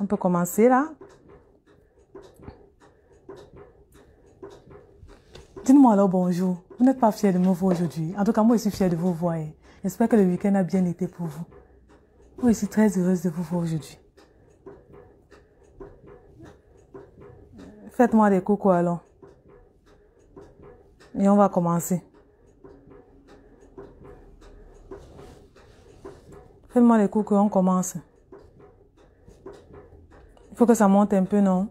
On peut commencer là. Dites-moi alors bonjour. Vous n'êtes pas fier de me voir aujourd'hui. En tout cas, moi, je suis fière de vous voir. J'espère que le week-end a bien été pour vous. Moi, je suis très heureuse de vous voir aujourd'hui. Faites-moi des coucou alors. Et on va commencer. Faites-moi des coucou, on commence. Faut que ça monte un peu, non?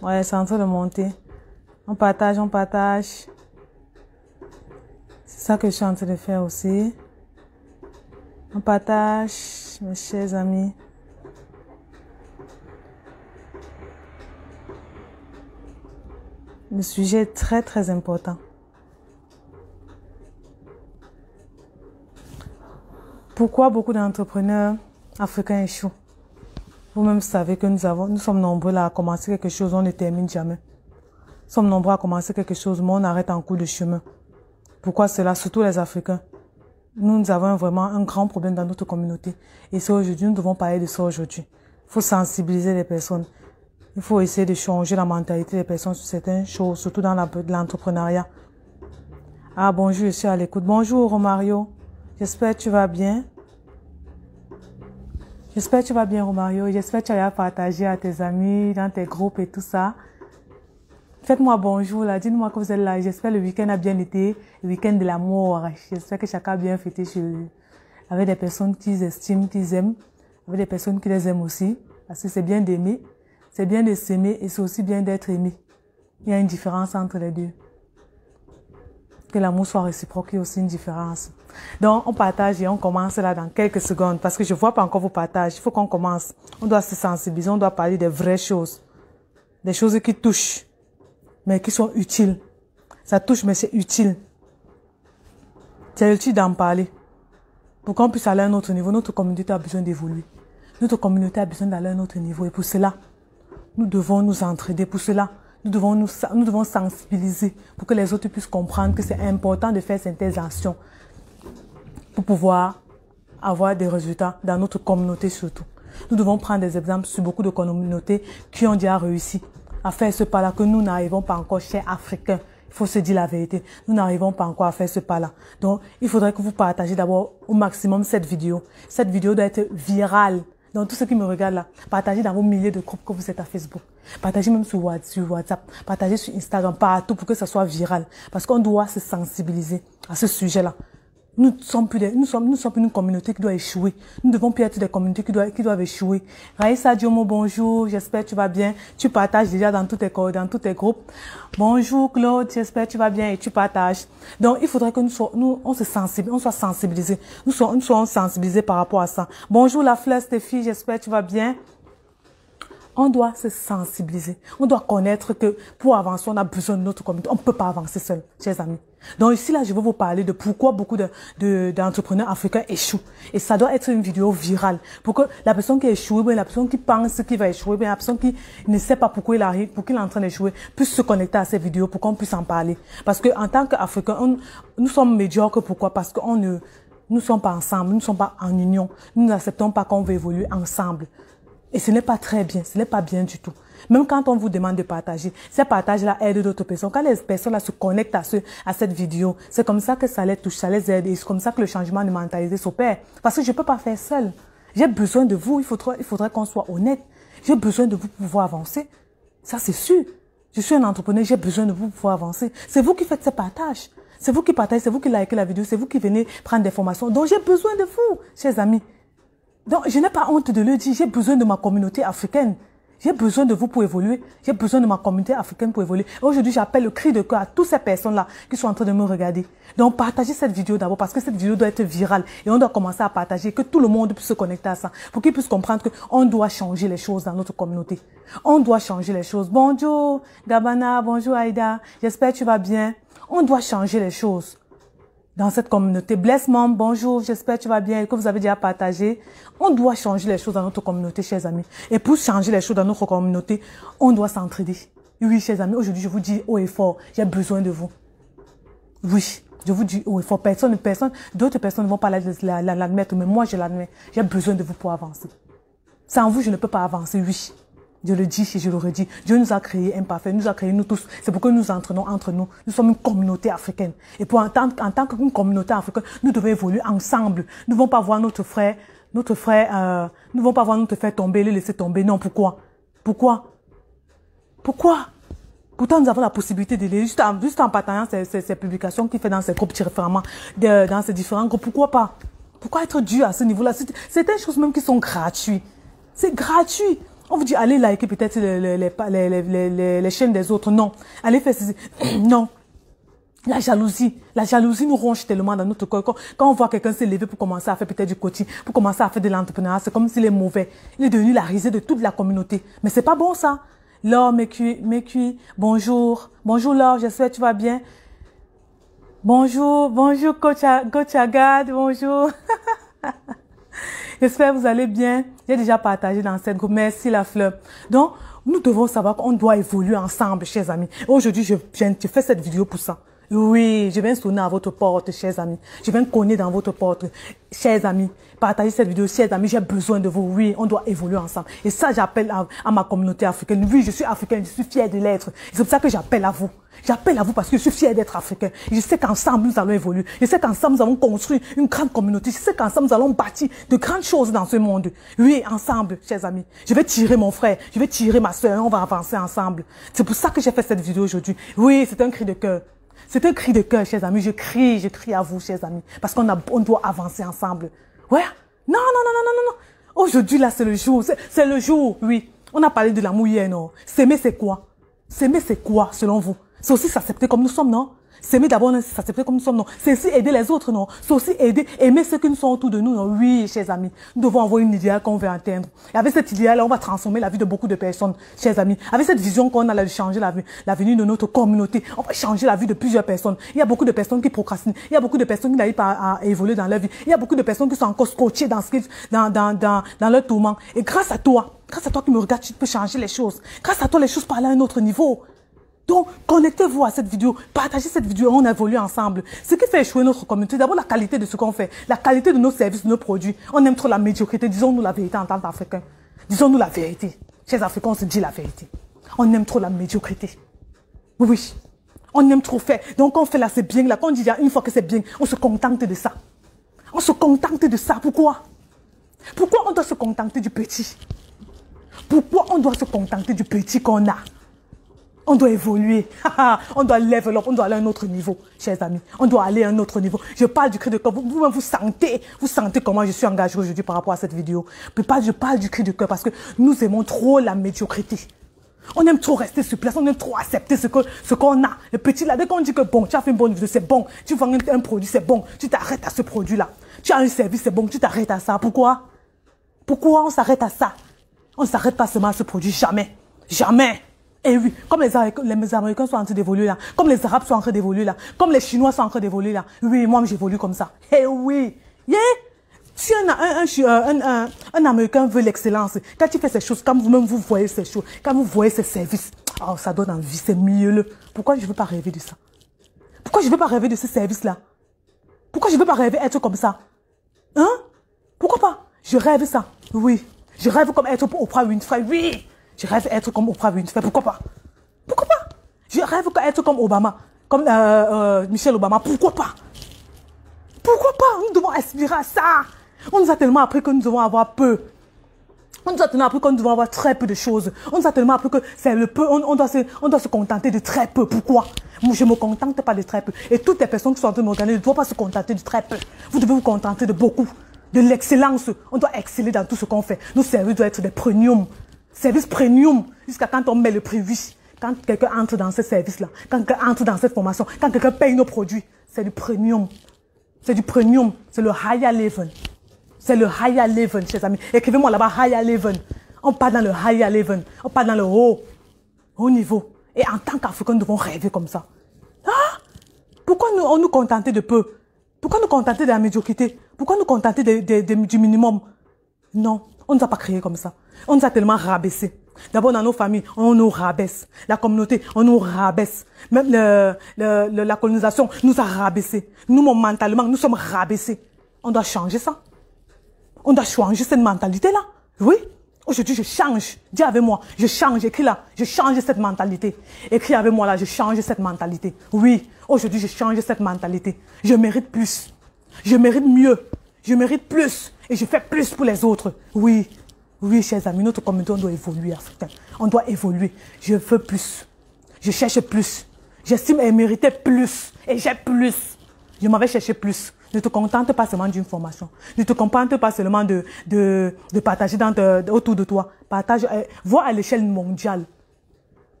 Ouais, c'est en train de monter. On partage, on partage. C'est ça que je suis en train de faire aussi. On partage, mes chers amis. Le sujet est très très important. Pourquoi beaucoup d'entrepreneurs africains échouent? Vous-même savez que nous, avons, nous sommes nombreux à commencer quelque chose, on ne termine jamais. Nous sommes nombreux à commencer quelque chose, mais on arrête en cours de chemin. Pourquoi cela Surtout les Africains? Nous, nous avons vraiment un grand problème dans notre communauté. Et c'est aujourd'hui, nous devons parler de ça aujourd'hui. Il faut sensibiliser les personnes. Il faut essayer de changer la mentalité des personnes sur certaines choses, surtout dans l'entrepreneuriat. Ah bonjour, je suis à l'écoute. Bonjour Romario. J'espère que tu vas bien. J'espère que tu vas bien Romario. J'espère que tu as partagé à tes amis, dans tes groupes et tout ça. Faites-moi bonjour là, dites-moi que vous êtes là. J'espère que le week-end a bien été, le week-end de l'amour. J'espère que chacun a bien fêté chez lui. Avec des personnes qu'ils estiment, qu'ils aiment, avec des personnes qui les aiment aussi. Parce que c'est bien d'aimer. C'est bien de s'aimer et c'est aussi bien d'être aimé. Il y a une différence entre les deux. Que l'amour soit réciproque, il y a aussi une différence. Donc, on partage et on commence là dans quelques secondes parce que je vois pas encore vos partages. Il faut qu'on commence. On doit se sensibiliser, on doit parler des vraies choses. Des choses qui touchent, mais qui sont utiles. Ça touche, mais c'est utile. C'est utile d'en parler. Pour qu'on puisse aller à un autre niveau, notre communauté a besoin d'évoluer. Notre communauté a besoin d'aller à un autre niveau. Et pour cela, nous devons nous entraider pour cela. Nous devons nous, nous devons sensibiliser pour que les autres puissent comprendre que c'est important de faire certaines actions pour pouvoir avoir des résultats dans notre communauté surtout. Nous devons prendre des exemples sur beaucoup de communautés qui ont déjà réussi à faire ce pas-là que nous n'arrivons pas encore chez Africains. Il faut se dire la vérité. Nous n'arrivons pas encore à faire ce pas-là. Donc, il faudrait que vous partagez d'abord au maximum cette vidéo. Cette vidéo doit être virale. Donc, tous ceux qui me regardent là, partagez dans vos milliers de groupes que vous êtes à Facebook. Partagez même sur WhatsApp, partagez sur Instagram, partout pour que ça soit viral. Parce qu'on doit se sensibiliser à ce sujet-là. Nous sommes plus des, nous sommes, nous sommes une communauté qui doit échouer. Nous devons plus être des communautés qui doivent, qui doivent échouer. Raïssa Diomo, bonjour. J'espère que tu vas bien. Tu partages déjà dans tous tes, dans tous tes groupes. Bonjour Claude. J'espère que tu vas bien et tu partages. Donc, il faudrait que nous soyons, nous, on se sensibilise, on soit sensibilisés. Nous soyons, nous soyons sensibilisés par rapport à ça. Bonjour la fleur Stéphie. J'espère que tu vas bien on doit se sensibiliser. On doit connaître que pour avancer, on a besoin de notre communauté. On ne peut pas avancer seul, chers amis. Donc ici, là, je vais vous parler de pourquoi beaucoup d'entrepreneurs de, africains échouent. Et ça doit être une vidéo virale. Pour que la personne qui échoue, la personne qui pense qu'il va échouer, la personne qui ne sait pas pourquoi il arrive, pour qu'il est en train d'échouer, puisse se connecter à ces vidéos pour qu'on puisse en parler. Parce que en tant qu'Africains, nous sommes médiocres. Pourquoi? Parce qu'on ne nous sommes pas ensemble, nous ne sommes pas en union. Nous n'acceptons pas qu'on veut évoluer ensemble. Et ce n'est pas très bien, ce n'est pas bien du tout. Même quand on vous demande de partager, ces partages-là aident d'autres personnes. Quand les personnes-là se connectent à, ce, à cette vidéo, c'est comme ça que ça les touche, ça les aide. Et c'est comme ça que le changement de mentalité s'opère. Parce que je ne peux pas faire seul. J'ai besoin de vous, il faudrait, il faudrait qu'on soit honnête. J'ai besoin de vous pour pouvoir avancer. Ça, c'est sûr. Je suis un entrepreneur, j'ai besoin de vous pour pouvoir avancer. C'est vous qui faites ces partages. C'est vous qui partagez, c'est vous qui likez la vidéo, c'est vous qui venez prendre des formations. Donc, j'ai besoin de vous, chers amis. Donc, je n'ai pas honte de le dire. J'ai besoin de ma communauté africaine. J'ai besoin de vous pour évoluer. J'ai besoin de ma communauté africaine pour évoluer. Aujourd'hui, j'appelle le cri de cœur à toutes ces personnes-là qui sont en train de me regarder. Donc, partagez cette vidéo d'abord parce que cette vidéo doit être virale et on doit commencer à partager, que tout le monde puisse se connecter à ça pour qu'ils puissent comprendre qu'on doit changer les choses dans notre communauté. On doit changer les choses. Bonjour, Gabana. Bonjour, Aïda. J'espère que tu vas bien. On doit changer les choses dans cette communauté. Bless Mom, bonjour, j'espère que tu vas bien et que vous avez déjà partagé. On doit changer les choses dans notre communauté, chers amis. Et pour changer les choses dans notre communauté, on doit s'entraider. Oui, chers amis, aujourd'hui, je vous dis haut et fort, j'ai besoin de vous. Oui, je vous dis haut et fort. Personne, personne, d'autres personnes ne vont pas l'admettre, mais moi, je l'admets. J'ai besoin de vous pour avancer. Sans vous, je ne peux pas avancer, oui. Je le dis et je le redis. Dieu nous a créés imparfaits, nous a créés nous tous. C'est pourquoi nous entraînons entre nous. Nous sommes une communauté africaine. Et pour en tant, en tant qu'une communauté africaine, nous devons évoluer ensemble. Nous ne devons pas voir notre frère, notre frère, euh, nous ne devons pas voir notre frère tomber, le laisser tomber. Non, pourquoi? Pourquoi? Pourquoi? Pourtant, nous avons la possibilité de lire juste en, en partageant ces, ces, publications qu'il fait dans ces groupes de, dans ces différents groupes. Pourquoi pas? Pourquoi être dû à ce niveau-là? C'est des choses même qui sont gratuites. C'est gratuit. On vous dit, allez liker peut-être les, les, les, les, les chaînes des autres. Non. Allez faire ceci. non. La jalousie, la jalousie nous ronge tellement dans notre corps. Quand, on voit quelqu'un s'élever pour commencer à faire peut-être du coaching, pour commencer à faire de l'entrepreneuriat, c'est comme s'il est mauvais. Il est devenu la risée de toute la communauté. Mais c'est pas bon ça. Laure Mécu, bonjour. Bonjour Laure, j'espère que tu vas bien. Bonjour, bonjour Coach, Coach Agad, bonjour. J'espère que vous allez bien. J'ai déjà partagé dans cette groupe. Merci la fleur. Donc, nous devons savoir qu'on doit évoluer ensemble, chers amis. Aujourd'hui, je, je fais cette vidéo pour ça. Oui, je viens sonner à votre porte, chers amis. Je viens cogner dans votre porte, chers amis. Partagez cette vidéo, chers amis. J'ai besoin de vous. Oui, on doit évoluer ensemble. Et ça, j'appelle à, ma communauté africaine. Oui, je suis africaine, je suis fière de l'être. C'est pour ça que j'appelle à vous. J'appelle à vous parce que je suis fière d'être africain. Je sais qu'ensemble, nous allons évoluer. Je sais qu'ensemble, nous allons construire une grande communauté. Je sais qu'ensemble, nous allons bâtir de grandes choses dans ce monde. Oui, ensemble, chers amis. Je vais tirer mon frère. Je vais tirer ma soeur. On va avancer ensemble. C'est pour ça que j'ai fait cette vidéo aujourd'hui. Oui, c'est un cri de cœur. C'est un cri de cœur, chers amis. Je crie, je crie à vous, chers amis. Parce qu'on on doit avancer ensemble. Ouais. Non, non, non, non, non, non. Aujourd'hui, là, c'est le jour. C'est le jour, oui. On a parlé de l'amour hier, non. S'aimer, c'est quoi? S'aimer, c'est quoi, selon vous? C'est aussi s'accepter comme nous sommes, non? S'aimer d'abord, s'accepter comme nous sommes, non? C'est aussi aider les autres, non? C'est aussi aider, aimer ceux qui nous sont autour de nous, non? Oui, chers amis. Nous devons avoir une idéal qu'on veut atteindre. Et avec cette idéal-là, on va transformer la vie de beaucoup de personnes, chers amis. Avec cette vision qu'on a de changer la vie, l'avenir de notre communauté, on va changer la vie de plusieurs personnes. Il y a beaucoup de personnes qui procrastinent. Il y a beaucoup de personnes qui n'arrivent pas à, évoluer dans leur vie. Il y a beaucoup de personnes qui sont encore scotchées dans, ce dans, dans, dans, dans leur tourment. Et grâce à toi, grâce à toi qui me regardes, tu peux changer les choses. Grâce à toi, les choses parlent à un autre niveau. Donc, connectez-vous à cette vidéo, partagez cette vidéo, on évolue ensemble. Ce qui fait échouer notre communauté, d'abord la qualité de ce qu'on fait, la qualité de nos services, de nos produits. On aime trop la médiocrité, disons-nous la vérité en tant qu'Africains. Disons-nous la vérité. Chez Africains, on se dit la vérité. On aime trop la médiocrité. Oui, on aime trop faire. Donc, on fait là, c'est bien. Là, quand on dit une fois que c'est bien, on se contente de ça. On se contente de ça. Pourquoi? Pourquoi on doit se contenter du petit? Pourquoi on doit se contenter du petit qu'on a? On doit évoluer. on doit level up. On doit aller à un autre niveau, chers amis. On doit aller à un autre niveau. Je parle du cri de cœur. Vous, vous, sentez, vous sentez comment je suis engagé aujourd'hui par rapport à cette vidéo. Je parle, je parle du cri de cœur parce que nous aimons trop la médiocrité. On aime trop rester sur place, on aime trop accepter ce que ce qu'on a. Le petit là, dès qu'on dit que bon, tu as fait une bonne vidéo, c'est bon. Tu vends un, un produit, c'est bon. Tu t'arrêtes à ce produit-là. Tu as un service, c'est bon. Tu t'arrêtes à ça. Pourquoi? Pourquoi on s'arrête à ça? On ne s'arrête pas seulement à ce produit. Jamais. Jamais. Et oui, comme les, les Américains sont en train d'évoluer là, comme les Arabes sont en train d'évoluer là, comme les Chinois sont en train d'évoluer là, oui, moi j'évolue comme ça. Eh oui, yeah. Si un, un, un, un, Américain veut l'excellence, quand il fait ces choses, quand vous-même vous voyez ces choses, quand vous voyez ces services, oh, ça donne envie, c'est mieux. Pourquoi je ne veux pas rêver de ça? Pourquoi je ne veux pas rêver de ces services-là Pourquoi je ne veux pas rêver être comme ça? Hein? Pourquoi pas? Je rêve ça, oui. Je rêve comme être Oprah Winfrey, oui. Je rêve être comme Oprah Winfrey. Pourquoi pas? Pourquoi pas? Je rêve être comme Obama, comme euh, euh, Michelle Obama. Pourquoi pas? Pourquoi pas? Nous devons aspirer à ça. On nous a tellement appris que nous devons avoir peu. On nous a tellement appris que nous devons avoir très peu de choses. On nous a tellement appris que c'est le peu. On, doit se, on doit se contenter de très peu. Pourquoi? Moi, je ne me contente pas de très peu. Et toutes les personnes qui sont en train de m'organiser ne doivent pas se contenter de très peu. Vous devez vous contenter de beaucoup. De l'excellence. On doit exceller dans tout ce qu'on fait. Nos services doivent être des premiums service premium, jusqu'à quand on met le prix. Quand quelqu'un entre dans ce service-là, quand quelqu'un entre dans cette formation, quand quelqu'un paye nos produits, c'est du premium. C'est du premium. C'est le higher level. C'est le higher level, chers amis. Écrivez-moi là-bas, higher level. On part dans le higher level. On part dans le haut, haut niveau. Et en tant qu'Africains, nous devons rêver comme ça. Ah! Pourquoi nous, on nous contenter de peu? Pourquoi nous contenter de la médiocrité? Pourquoi nous contenter du minimum? Non, on ne nous a pas créé comme ça. On nous a tellement rabaissé. D'abord, dans nos familles, on nous rabaisse. La communauté, on nous rabaisse. Même le, le, la colonisation nous a rabaissé. Nous, mentalement, nous sommes rabaissés. On doit changer ça. On doit changer cette mentalité-là. Oui. Aujourd'hui, je change. Dis avec moi, je change. Écris là, je change cette mentalité. Écris avec moi là, je change cette mentalité. Oui, aujourd'hui, je change cette mentalité. Je mérite plus. Je mérite mieux. Je mérite plus. Et je fais plus pour les autres. Oui, oui, chers amis, notre communauté, on doit évoluer, Africain. On doit évoluer. Je veux plus. Je cherche plus. J'estime et mériter plus. Et j'ai plus. Je m'avais cherché plus. Ne te contente pas seulement d'une formation. Ne te contente pas seulement de, de, de partager dans autour de toi. Partage, euh, vois à l'échelle mondiale.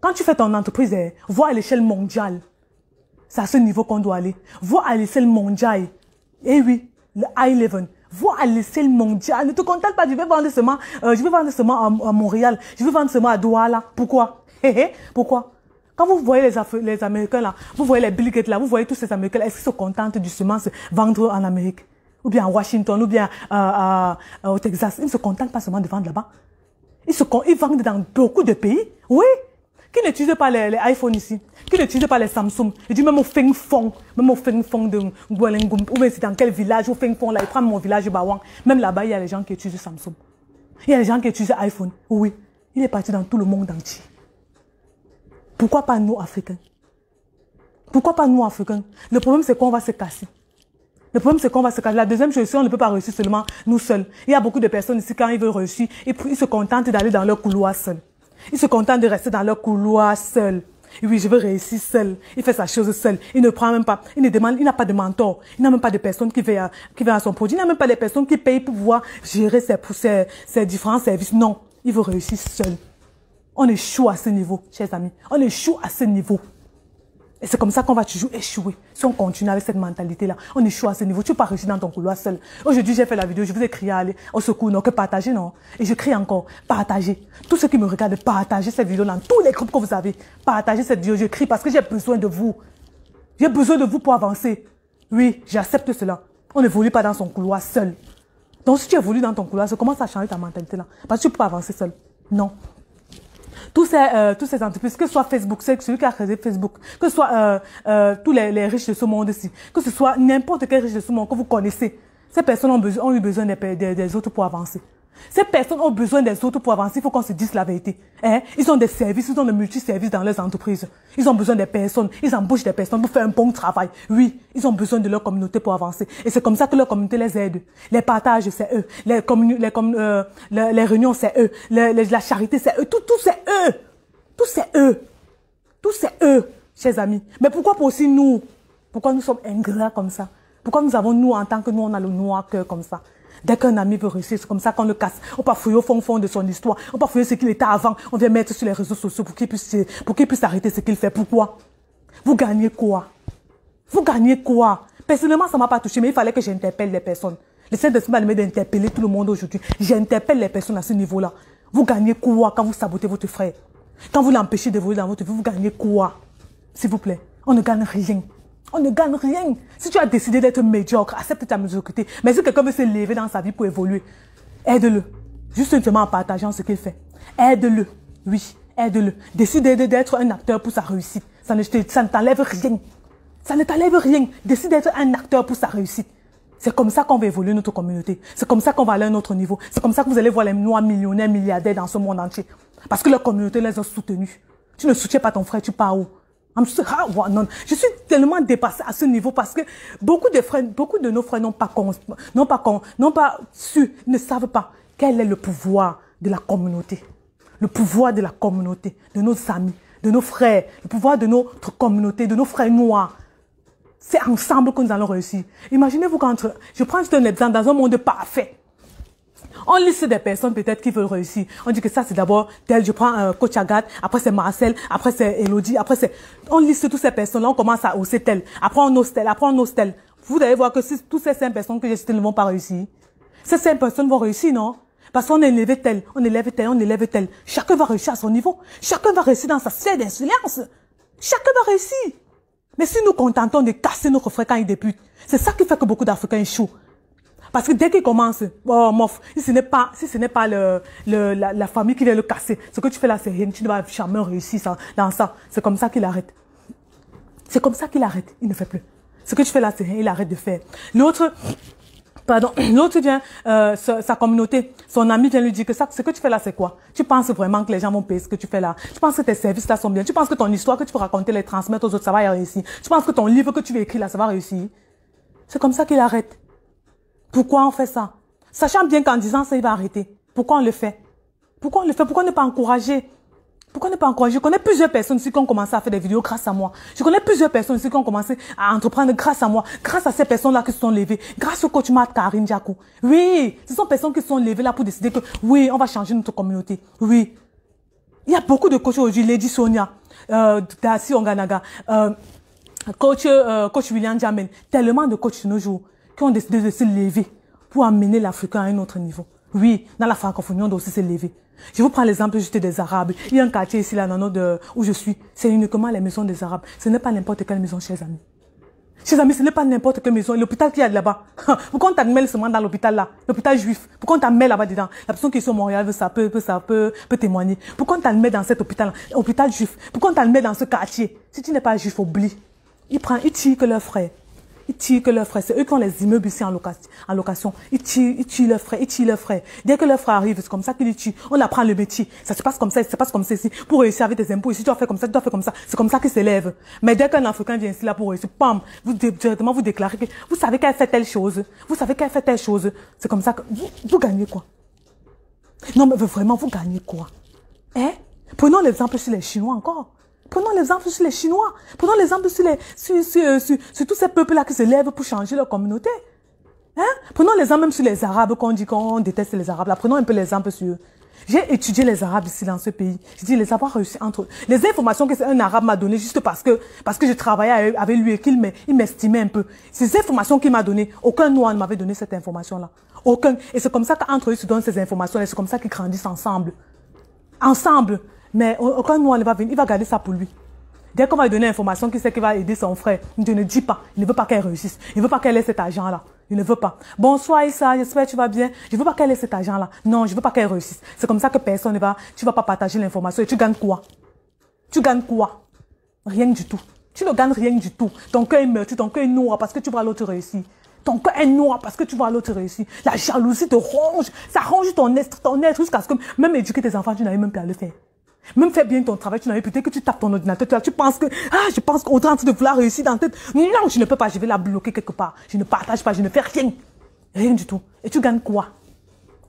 Quand tu fais ton entreprise, eh, vois à l'échelle mondiale. C'est à ce niveau qu'on doit aller. Vois à l'échelle mondiale. Eh oui, le high level. Vois à l'échelle mondiale. Ne te contente pas, je vais vendre seulement, euh, je vais vendre seulement à, à, Montréal. Je vais vendre seulement à Douala. Pourquoi? Pourquoi? Quand vous voyez les, les Américains là, vous voyez les Bill là, vous voyez tous ces Américains, est-ce qu'ils se contentent du semence vendre en Amérique? Ou bien à Washington, ou bien euh, au Texas Ils ne se contentent pas seulement de vendre là-bas. Ils, ils vendent dans beaucoup de pays. Oui. Qui n'utilise pas les, iPhones ici? Qui n'utilise pas les Samsung? Je dis même au fin fond, même au fin fond de Nguelengum, ou bien c'est dans quel village, au fin fond là, ils prennent mon village Bawang. Même là-bas, il y a les gens qui utilisent Samsung. Il y a les gens qui utilisent iPhone. Oui. Il est parti dans tout le monde entier. Pourquoi pas nous, Africains? Pourquoi pas nous, Africains? Le problème, c'est qu'on va se casser. Le problème, c'est qu'on va se casser. La deuxième chose, on ne peut pas réussir seulement nous seuls. Il y a beaucoup de personnes ici, quand ils veulent réussir, ils, se contentent d'aller dans leur couloir seul. Ils se contentent de rester dans leur couloir seul. Oui, je veux réussir seul. Il fait sa chose seul. Il ne prend même pas, il ne demande, il n'a pas de mentor. Il n'a même pas de personnes qui viennent qui à son produit. Il n'a même pas de personnes qui payent pour pouvoir gérer ses, ses, ses différents services. Non. Il veut réussir seul. On échoue à ce niveau, chers amis. On échoue à ce niveau. Et c'est comme ça qu'on va toujours échouer. Si on continue avec cette mentalité-là, on échoue à ce niveau. Tu ne peux pas réussir dans ton couloir seul. Aujourd'hui, j'ai fait la vidéo, je vous ai crié à aller au secours, non, que partager, non. Et je crie encore, partagez. Tous ceux qui me regardent, partagez cette vidéo dans tous les groupes que vous avez. Partagez cette vidéo, je crie parce que j'ai besoin de vous. J'ai besoin de vous pour avancer. Oui, j'accepte cela. On n'évolue pas dans son couloir seul. Donc, si tu évolues dans ton couloir, ça commence à changer ta mentalité là. Parce que tu peux pas avancer seul. Non tous ces, euh, tous ces entreprises, que ce soit Facebook, c'est celui qui a créé Facebook, que ce soit euh, euh, tous les, riches de ce monde-ci, que ce soit n'importe quel riche de ce monde que vous connaissez, ces personnes ont, besoin, ont eu besoin des, des autres pour avancer. Ces personnes ont besoin des autres pour avancer. Il faut qu'on se dise la vérité. Hein? Ils ont des services, ils ont des multi-services dans leurs entreprises. Ils ont besoin des personnes. Ils embauchent des personnes pour faire un bon travail. Oui, ils ont besoin de leur communauté pour avancer. Et c'est comme ça que leur communauté les aide. Les partages, c'est eux. Les, les, euh, les, réunions, c'est eux. la charité, c'est eux. Tout, tout c'est eux. Tout c'est eux. Tout c'est eux, chers amis. Mais pourquoi pour aussi nous? Pourquoi nous sommes ingrats comme ça? Pourquoi nous avons, nous, en tant que nous, on a le noir cœur comme ça? Dès qu'un ami veut réussir, c'est comme ça qu'on le casse. On peut fouiller au fond, fond de son histoire. On peut fouiller ce qu'il était avant. On vient mettre sur les réseaux sociaux pour qu'il puisse, pour qu'il puisse arrêter ce qu'il fait. Pourquoi? Vous gagnez quoi? Vous gagnez quoi? Personnellement, ça m'a pas touché, mais il fallait que j'interpelle les personnes. Le Saint-Esprit m'a demandé d'interpeller tout le monde aujourd'hui. J'interpelle les personnes à ce niveau-là. Vous gagnez quoi quand vous sabotez votre frère? Quand vous l'empêchez d'évoluer dans votre vie, vous gagnez quoi? S'il vous plaît, on ne gagne rien. On ne gagne rien. Si tu as décidé d'être médiocre, accepte ta médiocrité. Mais si quelqu'un veut se lever dans sa vie pour évoluer, aide-le. Juste simplement en partageant ce qu'il fait. Aide-le. Oui, aide-le. Décide d'être un acteur pour sa réussite. Ça ne, t'enlève rien. Ça ne t'enlève rien. Décide d'être un acteur pour sa réussite. C'est comme ça qu'on va évoluer notre communauté. C'est comme ça qu'on va aller à un autre niveau. C'est comme ça que vous allez voir les noirs millionnaires, milliardaires dans ce monde entier. Parce que leur communauté les a soutenus. Tu ne soutiens pas ton frère, tu pars où? Je suis tellement dépassée à ce niveau parce que beaucoup de frères, beaucoup de nos frères n'ont pas, pas, pas su, ne savent pas quel est le pouvoir de la communauté. Le pouvoir de la communauté, de nos amis, de nos frères, le pouvoir de notre communauté, de nos frères noirs. C'est ensemble que nous allons réussir. Imaginez-vous quand, je prends juste un exemple dans un monde parfait. On liste des personnes peut-être qui veulent réussir. On dit que ça, c'est d'abord tel, je prends euh, Coach Agathe, après c'est Marcel, après c'est Elodie, après c'est... On liste toutes ces personnes-là, on commence à hausser tel. Après on hausse tel, après on hausse tel. Vous allez voir que si, toutes ces cinq personnes que j'ai citées ne vont pas réussir. Ces cinq personnes vont réussir, non? Parce qu'on élève tel, on élève tel, on élève tel. Chacun va réussir à son niveau. Chacun va réussir dans sa sphère d'influence. Chacun va réussir. Mais si nous contentons de casser notre frère quand il débute, c'est ça qui fait que beaucoup d'Africains échouent. Parce que dès qu'il commence, oh, mof, si ce n'est pas, si ce n'est pas le, le, la, famille qui vient le casser, ce que tu fais là, c'est rien, tu ne vas jamais réussir ça, dans ça. C'est comme ça qu'il arrête. C'est comme ça qu'il arrête. Il ne fait plus. Ce que tu fais là, c'est rien, il arrête de faire. L'autre, Pardon, l'autre vient, euh, sa, sa, communauté, son ami vient lui dire que ça, ce que tu fais là, c'est quoi? Tu penses vraiment que les gens vont payer ce que tu fais là? Tu penses que tes services là sont bien? Tu penses que ton histoire que tu peux raconter, les transmettre aux autres, ça va réussir? Tu penses que ton livre que tu veux écrire là, ça va réussir? C'est comme ça qu'il arrête. Pourquoi on fait ça? Sachant bien qu'en disant ça, il va arrêter. Pourquoi on le fait? Pourquoi on le fait? Pourquoi ne pas encourager? Pourquoi ne pas encourager? Je connais plusieurs personnes ici qui ont commencé à faire des vidéos grâce à moi. Je connais plusieurs personnes ici qui ont commencé à entreprendre grâce à moi. Grâce à ces personnes-là qui se sont levées. Grâce au coach Matt Karine Diakou. Oui, ce sont personnes qui se sont levées là pour décider que oui, on va changer notre communauté. Oui. Il y a beaucoup de coachs aujourd'hui. Lady Sonia, euh, Onganaga, euh, coach, euh, coach William Jamen. Tellement de coachs de nos jours qui ont décidé de se lever pour amener l'Africain à un autre niveau. Oui, dans la francophonie, on doit aussi se lever. Je vous prends l'exemple juste des Arabes. Il y a un quartier ici, là, dans notre, où je suis. C'est uniquement les maisons des Arabes. Ce n'est pas n'importe quelle maison, chers amis. Chers amis, ce n'est pas n'importe quelle maison. L'hôpital qu'il y a là-bas. Pourquoi on t'admet seulement dans l'hôpital là? L'hôpital juif. Pourquoi on t'admet là-bas dedans? La personne qui est sur Montréal ça, peut, peut, ça, peut, peut témoigner. Pourquoi on t'admet dans cet hôpital, hôpital juif? Pourquoi on t'admet dans ce quartier? Si tu n'es pas juif, oublie. Ils prennent, ils tirent que leurs frères. Ils tirent que leurs frères. C'est eux qui ont les immeubles ici en location. En location. Ils tirent, ils tuent leurs frères, ils tuent leurs frères. Dès que leurs frères arrivent, c'est comme ça qu'ils les tuent. On apprend le métier. Ça se passe comme ça, ça se passe comme ici. Pour réussir avec tes impôts, ici, tu dois faire comme ça, tu dois faire comme ça. C'est comme ça qu'ils s'élèvent. Mais dès qu'un Africain vient ici là pour réussir, pam, vous directement vous déclarez que vous savez qu'elle fait telle chose. Vous savez qu'elle fait telle chose. C'est comme ça que vous, vous gagnez quoi? Non, mais vraiment, vous gagnez quoi? Hein? Prenons l'exemple sur les Chinois encore. Prenons l'exemple sur les Chinois. Prenons l'exemple sur, les, sur, sur, sur, sur tous ces peuples-là qui se lèvent pour changer leur communauté. Hein? Prenons l'exemple même sur les Arabes, qu'on dit qu'on déteste les Arabes. Là, prenons un peu l'exemple sur eux. J'ai étudié les Arabes ici dans ce pays. Je dis les avoir réussi entre eux. Les informations que un Arabe m'a données juste parce que parce que je travaillais avec lui et qu'il m'estimait un peu. Ces informations qu'il m'a données, aucun Noir ne m'avait donné cette information-là. Aucun. Et c'est comme ça qu'entre eux se donnent ces informations et c'est comme ça qu'ils grandissent ensemble. Ensemble. Mais aucun Noir ne va venir, il va garder ça pour lui. Dès qu'on va lui donner l'information qu'il sait qu'il va aider son frère, il ne dit pas. Il ne veut pas qu'elle réussisse. Il ne veut pas qu'elle ait cet argent-là. Il ne veut pas. Bonsoir Issa, j'espère que tu vas bien. Je ne veux pas qu'elle ait cet argent-là. Non, je ne veux pas qu'elle réussisse. C'est comme ça que personne ne va, tu vas pas partager l'information et tu gagnes quoi? Tu gagnes quoi? Rien du tout. Tu ne gagnes rien du tout. Ton cœur est meurtri, ton cœur est noir parce que tu vois l'autre réussir. Ton cœur est noir parce que tu vois l'autre réussir. La jalousie te ronge. Ça ronge ton être, ton être jusqu'à ce que même éduquer tes enfants, tu n'arrives même plus à le faire. Même fais bien ton travail, tu n'as peut-être que tu tapes ton ordinateur, tu, penses que, ah, je pense qu'on est en train de vouloir réussir dans tête. Non, je ne peux pas, je vais la bloquer quelque part. Je ne partage pas, je ne fais rien. Rien du tout. Et tu gagnes quoi?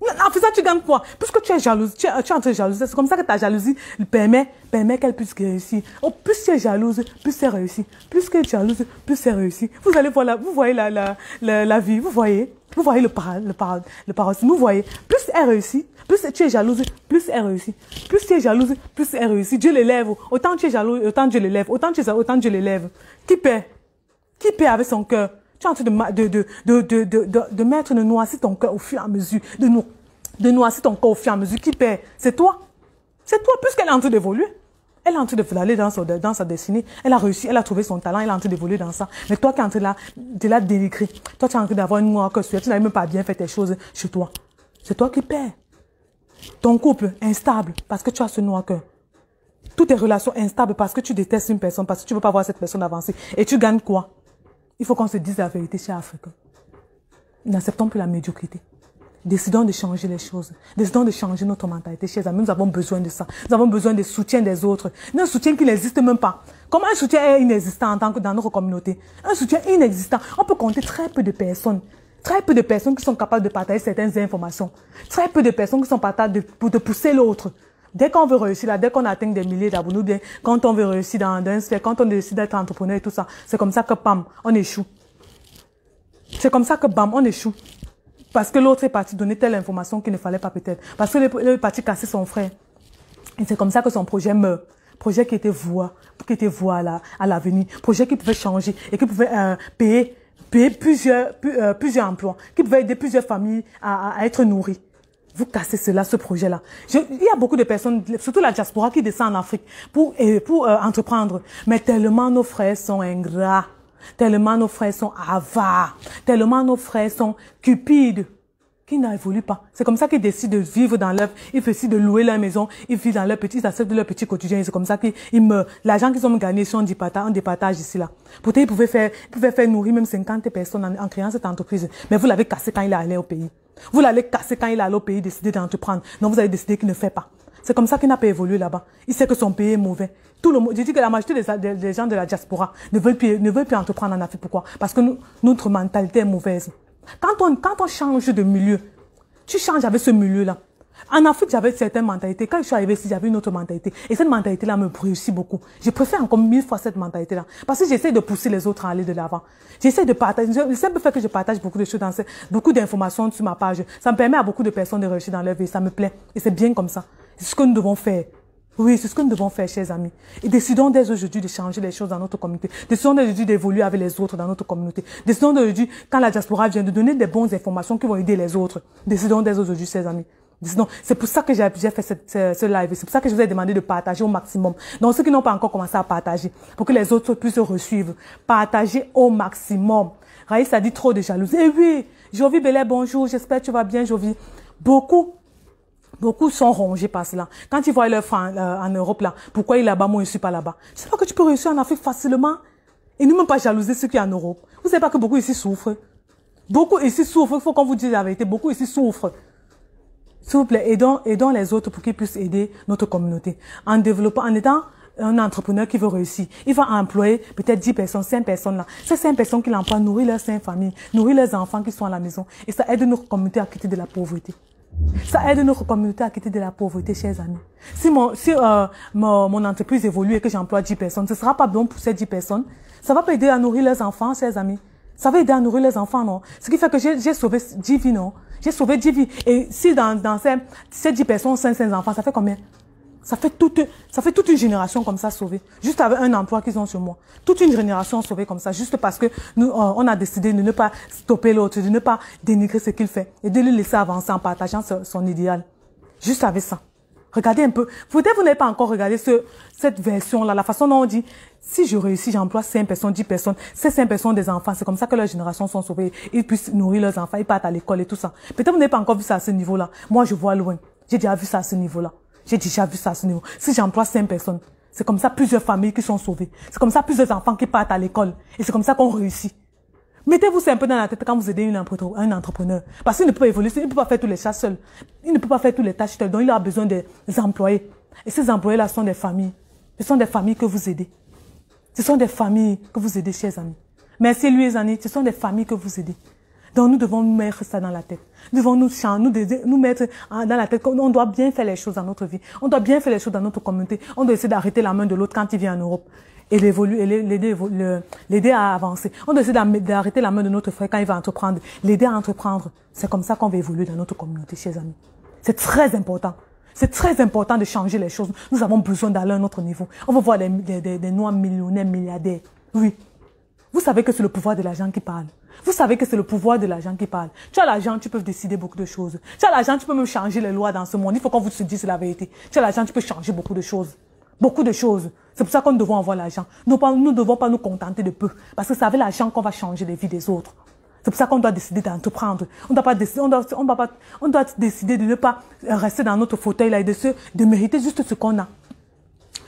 En faisant, tu gagnes quoi? Puisque tu es jalouse, tu es, tu es en train de jalouser. C'est comme ça que ta jalousie permet, permet qu'elle puisse réussir. Oh, plus tu es jalouse, plus c'est réussi. Plus tu es jalouse, plus c'est réussi. Vous allez voir la, vous voyez la, la, la, la vie, vous voyez? Vous voyez le par, le par, le paroxysme, vous voyez? Plus elle réussit, plus tu es jalouse, plus elle réussit. Plus tu es jalouse, plus elle réussit. Dieu l'élève. Autant tu es jaloux, autant Dieu l'élève. Autant tu es autant Dieu l'élève. Qui paie? Qui paie avec son cœur? Tu es en train de, de, de, de, de, mettre, de noircir ton cœur au fur et à mesure. De, no, de ton cœur au fur et à mesure. Qui paie? C'est toi. C'est toi, puisqu'elle est en train d'évoluer. Elle est en train d'aller dans, sa, dans sa destinée. Elle a réussi, elle a trouvé son talent, elle est en train d'évoluer dans ça. Mais toi qui es en train de la, dénigrer, toi tu es en train d'avoir une noire que tu n'as même pas bien fait tes choses chez toi. C'est toi qui perds. Ton couple instable parce que tu as ce noir cœur. Toutes tes relations instables parce que tu détestes une personne, parce que tu veux pas voir cette personne avancer. Et tu gagnes quoi? Il faut qu'on se dise la vérité chez Africains. N'acceptons plus la médiocrité. Décidons de changer les choses. Décidons de changer notre mentalité, chers amis. Nous avons besoin de ça. Nous avons besoin de soutien des autres. Un soutien qui n'existe même pas. Comment un soutien est inexistant en tant que dans notre communauté? Un soutien inexistant. On peut compter très peu de personnes. Très peu de personnes qui sont capables de partager certaines informations. Très peu de personnes qui sont capables de, de pousser l'autre. Dès qu'on veut réussir là, dès qu'on atteint des milliers d'abonnés, quand on veut réussir dans, un sphère, quand on décide d'être entrepreneur et tout ça, c'est comme ça que pam, on échoue. C'est comme ça que bam, on échoue. Parce que l'autre est parti donner telle information qu'il ne fallait pas peut-être. Parce qu'il est parti casser son frère. Et c'est comme ça que son projet meurt. Projet qui était voix, qui était voix à l'avenir. Projet qui pouvait changer et qui pouvait euh, payer, payer plusieurs, euh, plusieurs emplois. Qui pouvait aider plusieurs familles à, à, être nourries. Vous cassez cela, ce projet-là. Il y a beaucoup de personnes, surtout la diaspora, qui descend en Afrique pour, pour euh, entreprendre. Mais tellement nos frères sont ingrats. Tellement nos frères sont avares. Tellement nos frères sont cupides. Qui n'évoluent pas. C'est comme ça qu'ils décident de vivre dans leur, ils décident de louer leur maison, ils vivent dans leur petit, ils acceptent leur petit quotidien, c'est comme ça qu'ils meurent. L'argent qu'ils ont gagné, des partages, des partages ici, là. Pourtant, ils pouvaient faire, ils pouvaient faire nourrir même 50 personnes en, créant cette entreprise. Mais vous l'avez cassé quand il est allé au pays. Vous l'avez cassé quand il est allé au pays, décider d'entreprendre. Non, vous avez décidé qu'il ne fait pas. C'est comme ça qu'il n'a pas évolué là-bas. Il sait que son pays est mauvais. Tout le monde, je dis que la majorité des, gens de la diaspora ne veulent plus, ne veulent plus entreprendre en Afrique. Pourquoi? Parce que notre mentalité est mauvaise. Quand on, quand on change de milieu, tu changes avec ce milieu-là. En Afrique, j'avais certaines mentalités. Quand je suis arrivée ici, j'avais une autre mentalité. Et cette mentalité-là me réussit beaucoup. Je préfère encore mille fois cette mentalité-là. Parce que j'essaie de pousser les autres à aller de l'avant. J'essaie de partager. Le simple fait que je partage beaucoup de choses dans beaucoup d'informations sur ma page, ça me permet à beaucoup de personnes de réussir dans leur vie. Ça me plaît. Et c'est bien comme ça. C'est ce que nous devons faire. Oui, c'est ce que nous devons faire, chers amis. Et décidons dès aujourd'hui de changer les choses dans notre communauté. Décidons dès aujourd'hui d'évoluer avec les autres dans notre communauté. Décidons dès aujourd'hui, quand la diaspora vient, de donner des bonnes informations qui vont aider les autres. Décidons dès aujourd'hui, chers amis. C'est pour ça que j'ai fait ce, live. C'est pour ça que je vous ai demandé de partager au maximum. Donc, ceux qui n'ont pas encore commencé à partager, pour que les autres puissent resuivre. Partagez au maximum. Raïs a dit trop de jalousie. Eh oui, Jovi Belé, bonjour. J'espère que tu vas bien, Jovi. Beaucoup Beaucoup sont rongés par cela. Quand ils voient leur frère euh, en Europe, là, pourquoi il est là-bas, moi je suis pas là-bas? C'est pas que tu peux réussir en Afrique facilement et ne même pas jalouser ceux qui sont en Europe. Vous savez pas que beaucoup ici souffrent. Beaucoup ici souffrent. Il faut qu'on vous dise la vérité. Beaucoup ici souffrent. S'il vous plaît, aidons, aidons les autres pour qu'ils puissent aider notre communauté. En développant, en étant un entrepreneur qui veut réussir, il va employer peut-être 10 personnes, 5 personnes là. Ces 5 personnes qu'il emploie nourrir leurs 5 familles, nourrir leurs enfants qui sont à la maison. Et ça aide notre communauté à quitter de la pauvreté. Ça aide notre communauté à quitter de la pauvreté, chers amis. Si mon, si, euh, mon, entreprise évolue et que j'emploie 10 personnes, ce sera pas bon pour ces 10 personnes. Ça va pas aider à nourrir leurs enfants, chers amis. Ça va aider à nourrir les enfants, non? Ce qui fait que j'ai sauvé 10 vies, non? J'ai sauvé 10 vies. Et si dans, dans ces, ces 10 personnes, 5, 5 enfants, ça fait combien? Ça fait toute, ça fait toute une génération comme ça sauvée. Juste avec un emploi qu'ils ont sur moi. Toute une génération sauvée comme ça. Juste parce que nous, on a décidé de ne pas stopper l'autre, de ne pas dénigrer ce qu'il fait. Et de le laisser avancer en partageant son, idéal. Juste avec ça. Regardez un peu. Peut-être vous n'avez pas encore regardé ce, cette version-là, la façon dont on dit, si je réussis, j'emploie 5 personnes, 10 personnes, ces 5 personnes des enfants, c'est comme ça que leurs générations sont sauvées. Ils puissent nourrir leurs enfants, ils partent à l'école et tout ça. Peut-être vous n'avez pas encore vu ça à ce niveau-là. Moi, je vois loin. J'ai déjà vu ça à ce niveau-là. J'ai déjà vu ça à ce niveau. Si j'emploie cinq personnes, c'est comme ça plusieurs familles qui sont sauvées. C'est comme ça plusieurs enfants qui partent à l'école. Et c'est comme ça qu'on réussit. Mettez-vous ça un peu dans la tête quand vous aidez un entrepreneur. Parce qu'il ne peut pas évoluer, il ne peut pas faire tous les chats seul. Il ne peut pas faire toutes les tâches seul. Donc il a besoin des employés. Et ces employés-là sont des familles. Ce sont des familles que vous aidez. Ce sont des familles que vous aidez, chers amis. Merci, lui, les amis. Ce sont des familles que vous aidez. Donc nous devons nous mettre ça dans la tête. Nous devons nous, nous, nous mettre dans la tête qu'on doit bien faire les choses dans notre vie. On doit bien faire les choses dans notre communauté. On doit essayer d'arrêter la main de l'autre quand il vient en Europe et l'aider à avancer. On doit essayer d'arrêter la main de notre frère quand il va entreprendre, l'aider à entreprendre. C'est comme ça qu'on va évoluer dans notre communauté, chers amis. C'est très important. C'est très important de changer les choses. Nous avons besoin d'aller à un autre niveau. On veut voir des, des, des noirs millionnaires, milliardaires. Oui. Vous savez que c'est le pouvoir de l'argent qui parle. Vous savez que c'est le pouvoir de l'argent qui parle. Tu as l'argent, tu peux décider beaucoup de choses. Tu as l'argent, tu peux même changer les lois dans ce monde. Il faut qu'on vous se dise la vérité. Tu as l'argent, tu peux changer beaucoup de choses. Beaucoup de choses. C'est pour ça nous devons avoir l'argent. Nous ne devons pas nous contenter de peu. Parce que c'est avec l'argent qu'on va changer les vies des autres. C'est pour ça qu'on doit décider d'entreprendre. On doit pas décider, on doit, doit pas, on doit décider de ne pas rester dans notre fauteuil là et de se, de mériter juste ce qu'on a.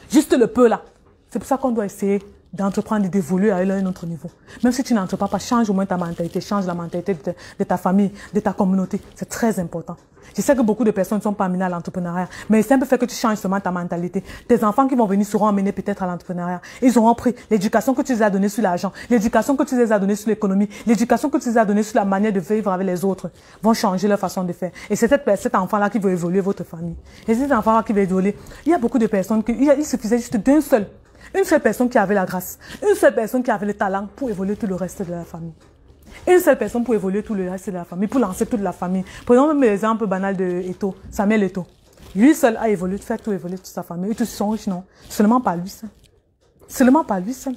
Juste le peu là. C'est pour ça qu'on doit essayer d'entreprendre et d'évoluer à un autre niveau. Même si tu n'entreprends pas, change au moins ta mentalité, change la mentalité de ta, famille, de ta communauté. C'est très important. Je sais que beaucoup de personnes ne sont pas amenées à l'entrepreneuriat, mais un peu fait que tu changes seulement ta mentalité. Tes enfants qui vont venir seront amenés peut-être à l'entrepreneuriat. Ils auront pris l'éducation que tu les as donnée sur l'argent, l'éducation que tu les as donnée sur l'économie, l'éducation que tu les as donnée sur la manière de vivre avec les autres, vont changer leur façon de faire. Et c'est cet enfant-là qui va évoluer votre famille. Et cet enfant-là qui va évoluer, il y a beaucoup de personnes qui, il suffisait juste d'un seul une seule personne qui avait la grâce. Une seule personne qui avait le talent pour évoluer tout le reste de la famille. Une seule personne pour évoluer tout le reste de la famille, pour lancer toute la famille. Prenons même l'exemple banal de Eto, Samuel Eto. Lui seul a évolué, fait tout évoluer toute sa famille. Et tous sont riches, non. Seulement pas lui seul. Seulement pas lui seul.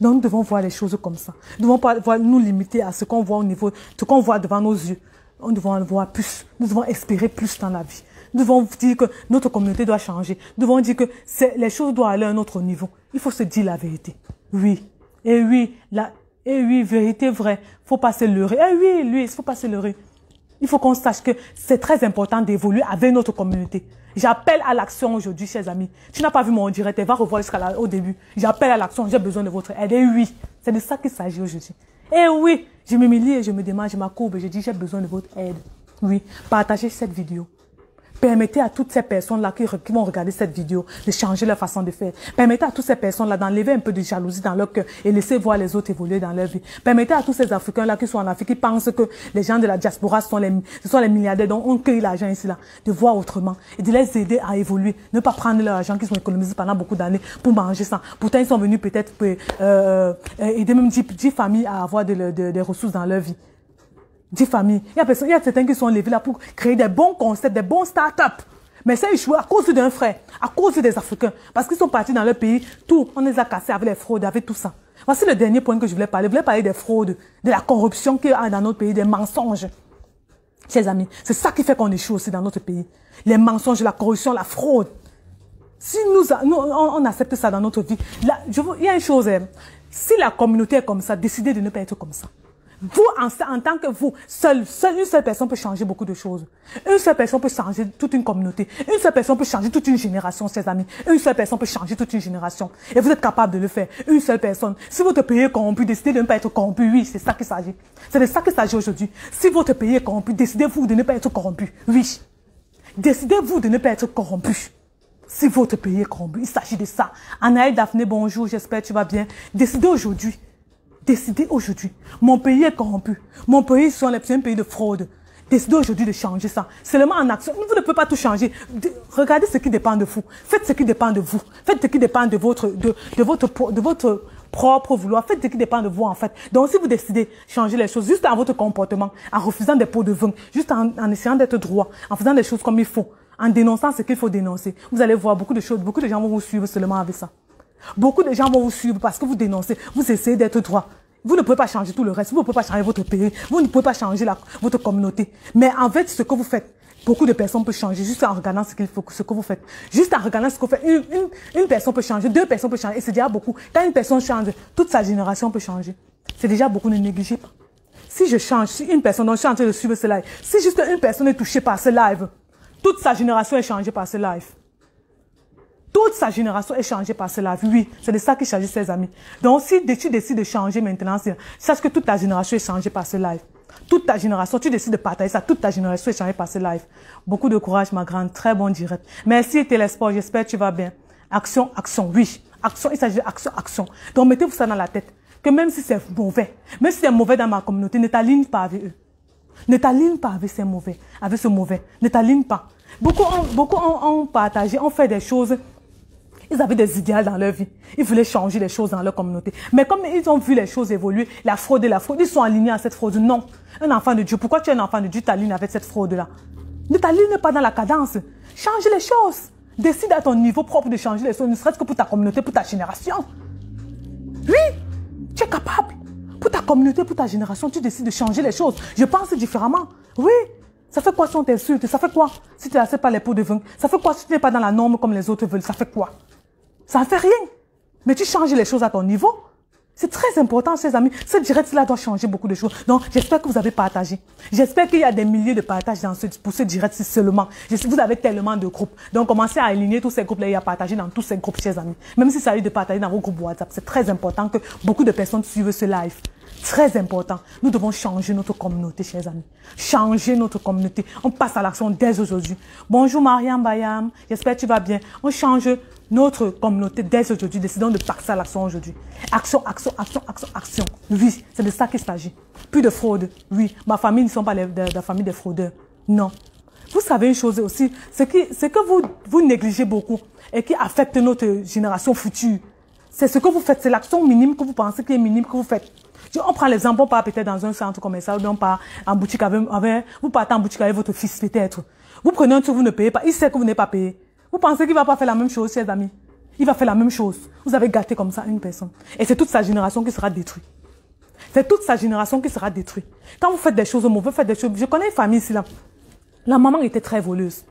Donc nous devons voir les choses comme ça. Nous devons pas nous limiter à ce qu'on voit au niveau, ce qu'on voit devant nos yeux. Nous devons en voir plus. Nous devons espérer plus dans la vie. Nous devons dire que notre communauté doit changer. Nous devons dire que les choses doivent aller à un autre niveau. Il faut se dire la vérité. Oui. Et oui, la, et oui, vérité vraie. Faut pas se leurrer. Eh oui, lui, il faut pas se leurrer. Il faut qu'on sache que c'est très important d'évoluer avec notre communauté. J'appelle à l'action aujourd'hui, chers amis. Tu n'as pas vu mon direct, va revoir jusqu'au début. J'appelle à l'action, j'ai besoin de votre aide. Et oui, c'est de ça qu'il s'agit aujourd'hui. Et oui, je m'humilie et je me demande, je m'accourbe et je dis, j'ai besoin de votre aide. Oui, partagez cette vidéo. Permettez à toutes ces personnes-là qui, vont regarder cette vidéo de changer leur façon de faire. Permettez à toutes ces personnes-là d'enlever un peu de jalousie dans leur cœur et laisser voir les autres évoluer dans leur vie. Permettez à tous ces Africains-là qui sont en Afrique, qui pensent que les gens de la diaspora sont les, sont les milliardaires dont on cueille l'argent ici-là, de voir autrement et de les aider à évoluer. Ne pas prendre leur argent qu'ils ont économisé pendant beaucoup d'années pour manger ça. Pourtant, ils sont venus peut-être euh, euh, aider même 10, 10 familles à avoir des ressources dans leur vie. 10 familles. Il y, a personne, il y a certains qui sont levés là pour créer des bons concepts, des bons start-up. Mais ça échoué à cause d'un frère, à cause des Africains. Parce qu'ils sont partis dans leur pays, tout, on les a cassés avec les fraudes, avec tout ça. Voici le dernier point que je voulais parler. Je voulais parler des fraudes, de la corruption qu'il y a dans notre pays, des mensonges. Chers amis, c'est ça qui fait qu'on échoue aussi dans notre pays. Les mensonges, la corruption, la fraude. Si nous, nous on, accepte ça dans notre vie, là, je, il y a une chose, hein. si la communauté est comme ça, décidez de ne pas être comme ça. Vous, en, tant que vous, seul, seule, une seule personne peut changer beaucoup de choses. Une seule personne peut changer toute une communauté. Une seule personne peut changer toute une génération, chers amis. Une seule personne peut changer toute une génération. Et vous êtes capable de le faire. Une seule personne. Si votre pays est corrompu, décidez de ne pas être corrompu. Oui, c'est ça qu'il s'agit. C'est de ça qu'il s'agit aujourd'hui. Si votre pays est corrompu, décidez-vous de ne pas être corrompu. Oui. Décidez-vous de ne pas être corrompu. Si votre pays est corrompu, il s'agit de ça. Anaël Daphné, bonjour, j'espère que tu vas bien. Décidez aujourd'hui Décidez aujourd'hui. Mon pays est corrompu. Mon pays les un pays de fraude. Décidez aujourd'hui de changer ça. Seulement en action. Vous ne pouvez pas tout changer. regardez ce qui dépend de vous. Faites ce qui dépend de vous. Faites ce qui dépend de votre, de, de votre, de votre propre vouloir. Faites ce qui dépend de vous, en fait. Donc, si vous décidez de changer les choses juste dans votre comportement, en refusant des pots de vin, juste en, en essayant d'être droit, en faisant des choses comme il faut, en dénonçant ce qu'il faut dénoncer, vous allez voir beaucoup de choses, beaucoup de gens vont vous suivre seulement avec ça. Beaucoup de gens vont vous suivre parce que vous dénoncez, vous essayez d'être droit. Vous ne pouvez pas changer tout le reste, vous ne pouvez pas changer votre pays, vous ne pouvez pas changer la, votre communauté. Mais en fait, ce que vous faites, beaucoup de personnes peuvent changer juste en regardant ce, qu'il faut, ce que vous faites. Juste en regardant ce que vous faites. Une, une, une personne peut changer, deux personnes peuvent changer, et c'est déjà beaucoup. Quand une personne change, toute sa génération peut changer. C'est déjà beaucoup, ne négligez pas. Si je change, si une personne, donc je suis en train de suivre ce live, si juste une personne est touchée par ce live, toute sa génération est changée par ce live. Toute sa génération est changée par cela. Oui, c'est de ça qu'il s'agit, ses amis. Donc, si tu décides de changer maintenant, sache que toute ta génération est changée par ce live. Toute ta génération, tu décides de partager ça, toute ta génération est changée par ce live. Beaucoup de courage, ma grande. Très bon direct. Merci, Télesport. J'espère que tu vas bien. Action, action. Oui. Action, il s'agit d'action, action. Donc, mettez-vous ça dans la tête. Que même si c'est mauvais, même si c'est mauvais dans ma communauté, ne t'aligne pas avec eux. Ne t'aligne pas avec ces mauvais, avec ce mauvais. Ne t'aligne pas. Beaucoup ont, beaucoup ont, ont partagé, ont fait des choses ils avaient des idéaux dans leur vie. Ils voulaient changer les choses dans leur communauté. Mais comme ils ont vu les choses évoluer, la fraude et la fraude, ils sont alignés à cette fraude. Non. Un enfant de Dieu, pourquoi tu es un enfant de Dieu, t'alignes avec cette fraude-là? Ne t'aligne pas dans la cadence. Change les choses. Décide à ton niveau propre de changer les choses, ne serait-ce que pour ta communauté, pour ta génération. Oui, tu es capable. Pour ta communauté, pour ta génération, tu décides de changer les choses. Je pense différemment. Oui, ça fait quoi si on t'insulte? Ça fait quoi si tu n'acceptes pas les pots de vin? Ça fait quoi si tu n'es pas dans la norme comme les autres veulent? Ça fait quoi? Ça ne fait rien. Mais tu changes les choses à ton niveau. C'est très important, chers amis. Ce direct-là doit changer beaucoup de choses. Donc, j'espère que vous avez partagé. J'espère qu'il y a des milliers de partages dans ce, pour ce direct-ci seulement. Vous avez tellement de groupes. Donc, commencez à aligner tous ces groupes-là et à partager dans tous ces groupes, chers amis. Même si ça arrive de partager dans vos groupes WhatsApp, c'est très important que beaucoup de personnes suivent ce live. Très important. Nous devons changer notre communauté, chers amis. Changer notre communauté. On passe à l'action dès aujourd'hui. Bonjour Mariam Bayam. J'espère que tu vas bien. On change notre communauté dès aujourd'hui. Décidons de passer à l'action aujourd'hui. Action, action, action, action, action. Oui, c'est de ça qu'il s'agit. Plus de fraude. Oui, ma famille ne sont pas la famille des fraudeurs. Non. Vous savez une chose aussi, ce, qui, ce que vous, vous négligez beaucoup et qui affecte notre génération future, c'est ce que vous faites. C'est l'action minime que vous pensez qui est minime que vous faites. On prend l'exemple, on part peut-être dans un centre commercial, ou on part en boutique avec, vous partez en boutique avec votre fils peut-être. Vous prenez un truc, vous ne payez pas. Il sait que vous n'êtes pas payé. Vous pensez qu'il va pas faire la même chose, chers amis? Il va faire la même chose. Vous avez gâté comme ça une personne. Et c'est toute sa génération qui sera détruite. C'est toute sa génération qui sera détruite. Quand vous faites des choses mauvaises, faites des choses. Je connais une famille ici là. La maman était très voleuse.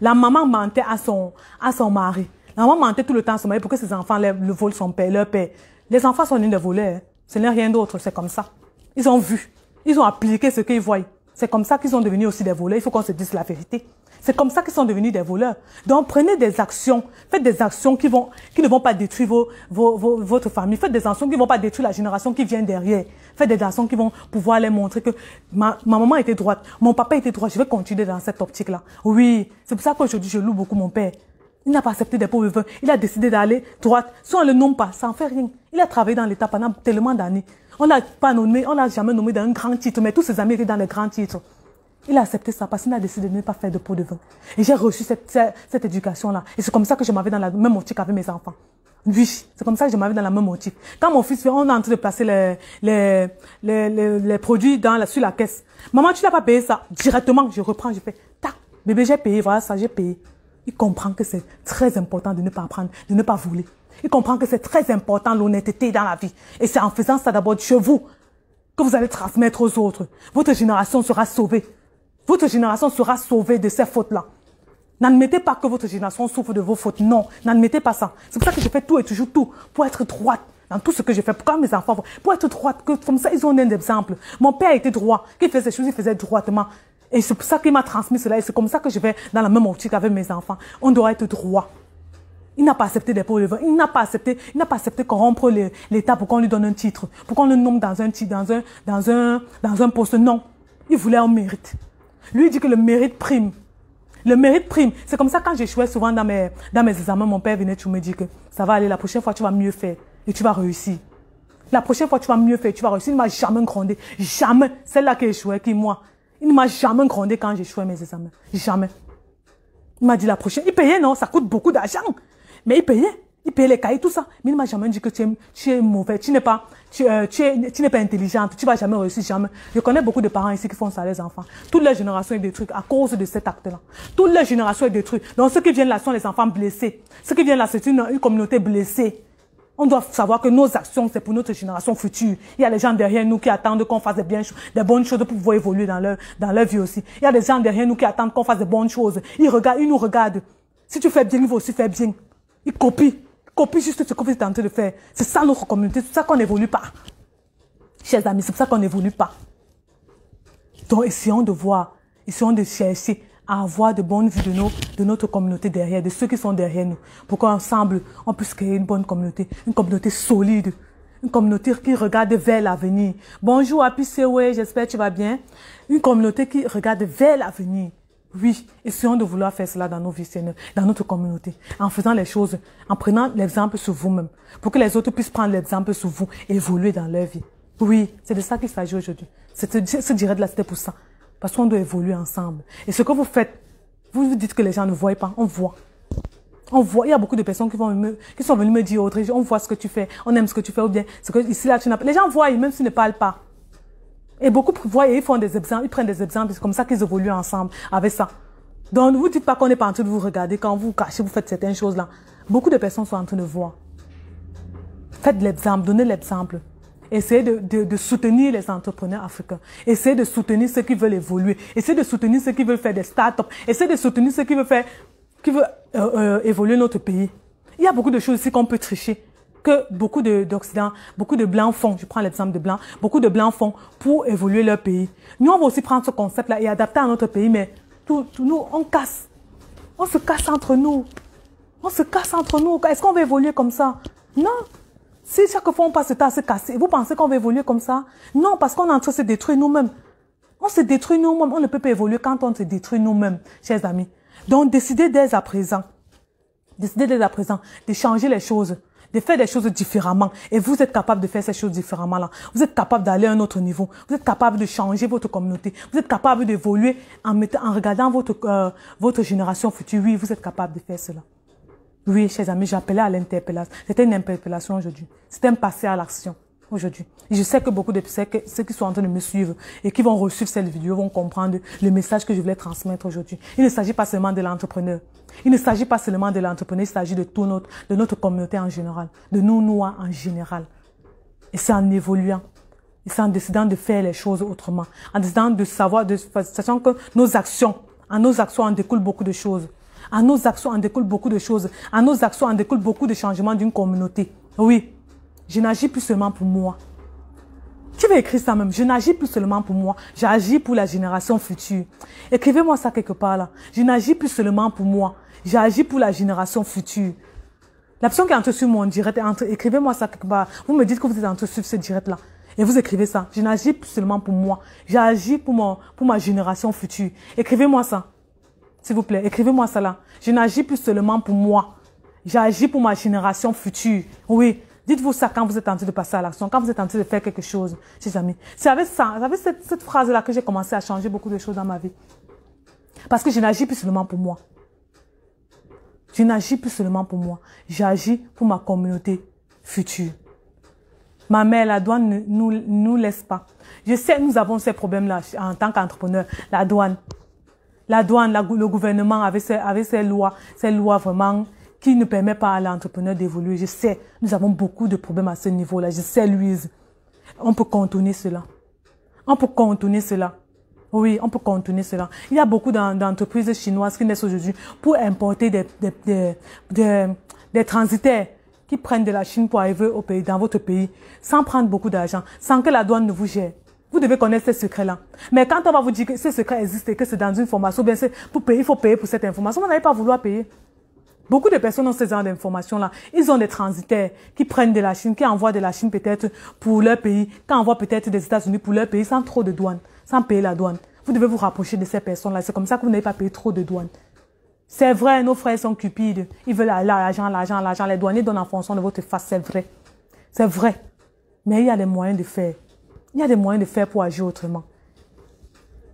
La maman mentait à son, à son mari. La maman mentait tout le temps à son mari pour que ses enfants le volent son père, leur père. Les enfants sont nés de voleurs. Ce n'est rien d'autre, c'est comme ça. Ils ont vu. Ils ont appliqué ce qu'ils voient. C'est comme ça qu'ils sont devenus aussi des voleurs. Il faut qu'on se dise la vérité. C'est comme ça qu'ils sont devenus des voleurs. Donc, prenez des actions. Faites des actions qui, vont, qui ne vont pas détruire vos, vos, votre famille. Faites des actions qui ne vont pas détruire la génération qui vient derrière. Faites des actions qui vont pouvoir les montrer que ma, ma maman était droite, mon papa était droit. Je vais continuer dans cette optique-là. Oui, c'est pour ça qu'aujourd'hui, je loue beaucoup mon père. Il n'a pas accepté des pauvres. Il a décidé d'aller droite. Si on ne le nomme pas, ça n'en fait rien. Il a travaillé dans l'État pendant tellement d'années. On n'a pas nommé, on l'a jamais nommé dans un grand titre, mais tous ses amis étaient dans les grands titres. Il a accepté ça parce qu'il a décidé de ne pas faire de pot de vin. Et j'ai reçu cette, cette, éducation-là. Et c'est comme ça que je m'avais dans la même optique avec mes enfants. Oui, c'est comme ça que je m'avais dans la même optique. Quand mon fils, on est en train de placer les, les, les, les, produits dans la, sur la caisse. Maman, tu n'as pas payé ça. Directement, je reprends, je fais, tac, bébé, j'ai payé, voilà ça, j'ai payé. Il comprend que c'est très important de ne pas apprendre, de ne pas voler. Il comprend que c'est très important l'honnêteté dans la vie. Et c'est en faisant ça d'abord chez vous que vous allez transmettre aux autres. Votre génération sera sauvée. Votre génération sera sauvée de ces fautes-là. N'admettez pas que votre génération souffre de vos fautes. Non, n'admettez pas ça. C'est pour ça que je fais tout et toujours tout pour être droite dans tout ce que je fais. Pourquoi mes enfants, pour être droite, que comme ça, ils ont un exemple. Mon père était droit. Qu'il faisait des choses, il faisait droitement. Et c'est pour ça qu'il m'a transmis cela. Et c'est comme ça que je vais dans la même optique avec mes enfants. On doit être droit. Il n'a pas accepté des pauvres. Il n'a pas accepté, il n'a pas accepté corrompre l'État pour qu'on lui donne un titre, pour qu'on le nomme dans un titre, dans un, dans un, dans un poste. Non. Il voulait un mérite. Lui dit que le mérite prime. Le mérite prime. C'est comme ça quand j'échouais souvent dans mes, dans mes examens, mon père venait tout me dire que ça va aller, la prochaine fois tu vas mieux faire et tu vas réussir. La prochaine fois tu vas mieux faire tu vas réussir. Il ne m'a jamais grondé. Jamais. Celle-là qui échouait, qui moi. Il ne m'a jamais grondé quand j'échouais mes examens. Jamais. Il m'a dit la prochaine. Il payait, non, ça coûte beaucoup d'argent. Mais il payait. Il payait les cahiers, tout ça. Mais il m'a jamais dit que tu es, tu es mauvais, tu n'es pas, tu, euh, tu, es, tu n'es pas intelligente, tu vas jamais réussir, jamais. Je connais beaucoup de parents ici qui font ça à leurs enfants. Toute leur génération est détruite à cause de cet acte-là. Toute leur génération est détruite. Donc ceux qui viennent là sont les enfants blessés. Ceux qui viennent là, c'est une, une communauté blessée. On doit savoir que nos actions, c'est pour notre génération future. Il y a des gens derrière nous qui attendent qu'on fasse des, bien, des bonnes choses pour pouvoir évoluer dans leur, dans leur vie aussi. Il y a des gens derrière nous qui attendent qu'on fasse des bonnes choses. Ils regardent, ils nous regardent. Si tu fais bien, ils vont aussi faire bien. Ils copient. Ils copient juste ce que vous êtes en train de faire. C'est ça notre communauté. C'est ça qu'on n'évolue pas. Chers amis, c'est pour ça qu'on n'évolue pas. Donc, essayons de voir. Essayons de chercher à avoir de bonnes vues de, nos, de notre communauté derrière, de ceux qui sont derrière nous, pour qu'ensemble, on puisse créer une bonne communauté, une communauté solide, une communauté qui regarde vers l'avenir. Bonjour Apisewe, j'espère que tu vas bien. Une communauté qui regarde vers l'avenir. Oui, essayons de vouloir faire cela dans nos vies, Seigneur, dans notre communauté, en faisant les choses, en prenant l'exemple sur vous-même, pour que les autres puissent prendre l'exemple sur vous évoluer dans leur vie. Oui, c'est de ça qu'il s'agit aujourd'hui. C'est ce direct la cité pour ça. Parce qu'on doit évoluer ensemble. Et ce que vous faites, vous vous dites que les gens ne voient pas, on voit. On voit, il y a beaucoup de personnes qui, vont qui sont venues me dire, autre, on voit ce que tu fais, on aime ce que tu fais, ou bien, ce que ici, là, tu n'as pas. Les gens voient, même s'ils ne parlent pas. Et beaucoup voient et ils font des exemples, ils prennent des exemples, c'est comme ça qu'ils évoluent ensemble avec ça. Donc, ne vous dites pas qu'on n'est pas en train de vous regarder quand vous cachez, vous faites certaines choses-là. Beaucoup de personnes sont en train de voir. Faites l'exemple, donnez l'exemple. Essayez de, de, de, soutenir les entrepreneurs africains. Essayez de soutenir ceux qui veulent évoluer. Essayez de soutenir ceux qui veulent faire des start-up. Essayez de soutenir ceux qui veulent faire, qui veulent euh, euh, évoluer notre pays. Il y a beaucoup de choses ici qu'on peut tricher que beaucoup d'Occident, beaucoup de Blancs font. Je prends l'exemple de Blancs. Beaucoup de Blancs font pour évoluer leur pays. Nous, on va aussi prendre ce concept-là et adapter à notre pays, mais tout, tout, nous, on casse. On se casse entre nous. On se casse entre nous. Est-ce qu'on va évoluer comme ça? Non. Si chaque fois on passe le temps à se casser, vous pensez qu'on va évoluer comme ça? Non, parce qu'on est en train de se détruire nous-mêmes. On se détruit nous-mêmes. On ne peut pas évoluer quand on se détruit nous-mêmes, chers amis. Donc, décidez dès à présent. Décidez dès à présent de changer les choses, de faire des choses différemment. Et vous êtes capable de faire ces choses différemment là. Vous êtes capable d'aller à un autre niveau. Vous êtes capable de changer votre communauté. Vous êtes capable d'évoluer en, mettant, en regardant votre, euh, votre génération future. Oui, vous êtes capable de faire cela. Oui, chers amis, j'appelais à l'interpellation. C'était une interpellation aujourd'hui. C'était un passé à l'action aujourd'hui. Je sais que beaucoup de ceux qui sont en train de me suivre et qui vont reçuivre cette vidéo vont comprendre le message que je voulais transmettre aujourd'hui. Il ne s'agit pas seulement de l'entrepreneur. Il ne s'agit pas seulement de l'entrepreneur, il s'agit de tout notre, de notre communauté en général, de nous, noirs en général. Et c'est en évoluant. Et c'est en décidant de faire les choses autrement. En décidant de savoir, de, sachant que nos actions, en nos actions en découlent beaucoup de choses. À nos actions en découle beaucoup de choses. À nos actions en découle beaucoup de changements d'une communauté. Oui, je n'agis plus seulement pour moi. Tu veux écrire ça même. Je n'agis plus seulement pour moi. J'agis pour la génération future. Écrivez-moi ça quelque part là. Je n'agis plus seulement pour moi. J'agis pour la génération future. La personne qui est entrée sur mon direct, écrivez-moi ça quelque part. Vous me dites que vous êtes entré sur ce direct là. Et vous écrivez ça. Je n'agis plus seulement pour moi. J'agis pour, mon, pour ma génération future. Écrivez-moi ça. S'il vous plaît, écrivez-moi là. Je n'agis plus seulement pour moi. J'agis pour ma génération future. Oui, Dites-vous ça quand vous êtes en train de passer à l'action, quand vous êtes en train de faire quelque chose, chers amis. C'est avec ça, avec cette, phrase-là que j'ai commencé à changer beaucoup de choses dans ma vie. Parce que je n'agis plus seulement pour moi. Je n'agis plus seulement pour moi. J'agis pour ma communauté future. Ma mère, la douane ne nous, nous laisse pas. Je sais, nous avons ces problèmes-là en tant qu'entrepreneur. La douane. La douane, le gouvernement avec ses, avec ses lois, ces lois vraiment qui ne permet pas à l'entrepreneur d'évoluer. Je sais, nous avons beaucoup de problèmes à ce niveau-là. Je sais, Louise. On peut contourner cela. On peut contourner cela. Oui, on peut contourner cela. Il y a beaucoup d'entreprises chinoises qui naissent aujourd'hui pour importer des, des, des, des, des transitaires qui prennent de la Chine pour arriver au pays, dans votre pays, sans prendre beaucoup d'argent, sans que la douane ne vous gère. Vous devez connaître ces secrets-là. Mais quand on va vous dire que ces secrets existent et que c'est dans une formation, bien pour payer, il faut payer pour cette information, vous n'allez pas vouloir payer. Beaucoup de personnes ont ce genre d'informations-là. Ils ont des transitaires qui prennent de la Chine, qui envoient de la Chine peut-être pour leur pays, qui envoient peut-être des États-Unis pour leur pays sans trop de douane, sans payer la douane. Vous devez vous rapprocher de ces personnes-là. C'est comme ça que vous n'avez pas payé trop de douane. C'est vrai, nos frères sont cupides. Ils veulent l'argent, l'argent, l'argent. Les douaniers donnent en fonction de votre face. C'est vrai. C'est vrai. Mais il y a des moyens de faire. Il y a des moyens de faire pour agir autrement.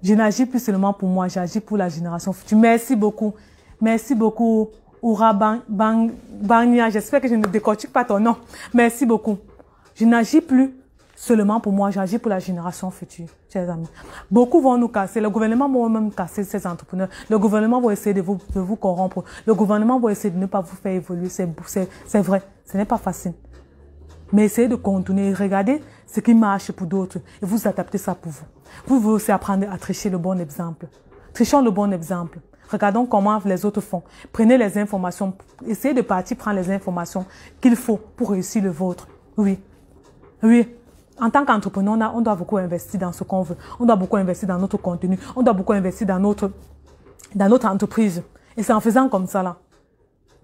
Je n'agis plus seulement pour moi, j'agis pour la génération future. Merci beaucoup. Merci beaucoup. Oura Bangnia, j'espère que je ne décortique pas ton nom. Merci beaucoup. Je n'agis plus seulement pour moi, j'agis pour la génération future, chers amis. Beaucoup vont nous casser. Le gouvernement va même casser ces entrepreneurs. Le gouvernement va essayer de vous, de vous corrompre. Le gouvernement va essayer de ne pas vous faire évoluer. C'est vrai. Ce n'est pas facile. Mais essayez de contourner. Regardez ce qui marche pour d'autres et vous adaptez ça pour vous. Vous devez aussi apprendre à tricher le bon exemple. Trichons le bon exemple. Regardons comment les autres font. Prenez les informations. Essayez de partir prendre les informations qu'il faut pour réussir le vôtre. Oui. Oui. En tant qu'entrepreneur, on doit beaucoup investir dans ce qu'on veut. On doit beaucoup investir dans notre contenu. On doit beaucoup investir dans notre, dans notre entreprise. Et c'est en faisant comme ça, là.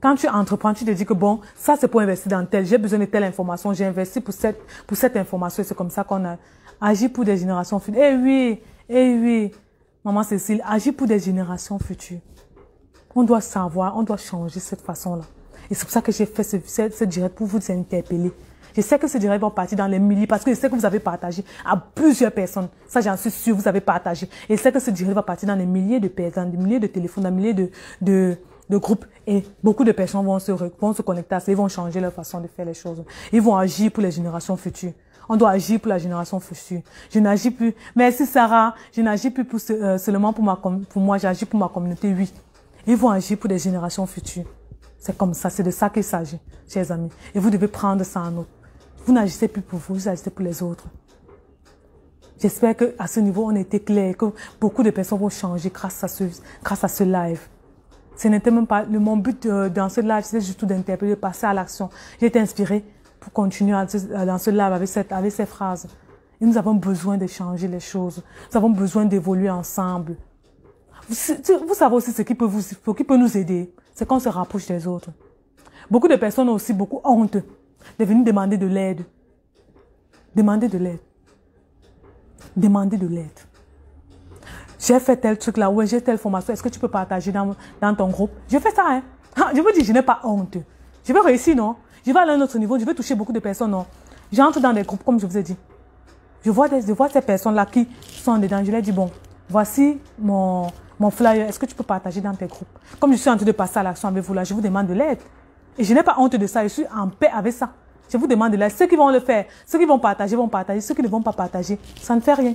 Quand tu entreprends, tu te dis que bon, ça c'est pour investir dans tel, j'ai besoin de telle information, j'ai investi pour cette, pour cette information. C'est comme ça qu'on a agi pour des générations futures. Eh oui, eh oui. Maman Cécile, agit pour des générations futures. On doit savoir, on doit changer cette façon-là. Et c'est pour ça que j'ai fait ce, ce, direct pour vous interpeller. Je sais que ce direct va partir dans les milliers parce que je sais que vous avez partagé à plusieurs personnes. Ça, j'en suis sûr, vous avez partagé. Et je sais que ce direct va partir dans les milliers de personnes, des milliers de téléphones, des milliers de, de, de groupes. Et beaucoup de personnes vont se, vont se connecter à ça. Ils vont changer leur façon de faire les choses. Ils vont agir pour les générations futures. On doit agir pour la génération future. Je n'agis plus. Merci Sarah. Je n'agis plus pour, euh, seulement pour, ma, pour moi. J'agis pour ma communauté, oui. Ils vont agir pour des générations futures. C'est comme ça. C'est de ça qu'il s'agit, chers amis. Et vous devez prendre ça en note. Vous n'agissez plus pour vous, vous agissez pour les autres. J'espère que à ce niveau, on était clair, que beaucoup de personnes vont changer grâce à ce, grâce à ce live. Ce n'était même pas le, mon but euh, dans ce live, c'était juste d'interpeller, de passer à l'action. J'ai été inspirée pour continuer dans ce live avec, cette, avec ces phrases. Et nous avons besoin de changer les choses. Nous avons besoin d'évoluer ensemble. Vous, savez aussi ce qui peut, vous, qui peut nous aider. C'est qu'on se rapproche des autres. Beaucoup de personnes ont aussi beaucoup honte de venir demander de l'aide. Demander de l'aide. Demander de l'aide. J'ai fait tel truc là, ouais, j'ai telle formation. Est-ce que tu peux partager dans, dans ton groupe? Je fais ça, hein. Je vous dis, je n'ai pas honte. Je vais réussir, non? Je vais aller à un autre niveau, je vais toucher beaucoup de personnes, non? J'entre dans des groupes, comme je vous ai dit. Je vois, des, je vois ces personnes-là qui sont dedans. Je leur dis, bon, voici mon, mon flyer. Est-ce que tu peux partager dans tes groupes? Comme je suis en train de passer à l'action avec vous là, je vous demande de l'aide. Et je n'ai pas honte de ça, je suis en paix avec ça. Je vous demande de l'aide. Ceux qui vont le faire, ceux qui vont partager, vont partager. Ceux qui ne vont pas partager, ça ne fait rien.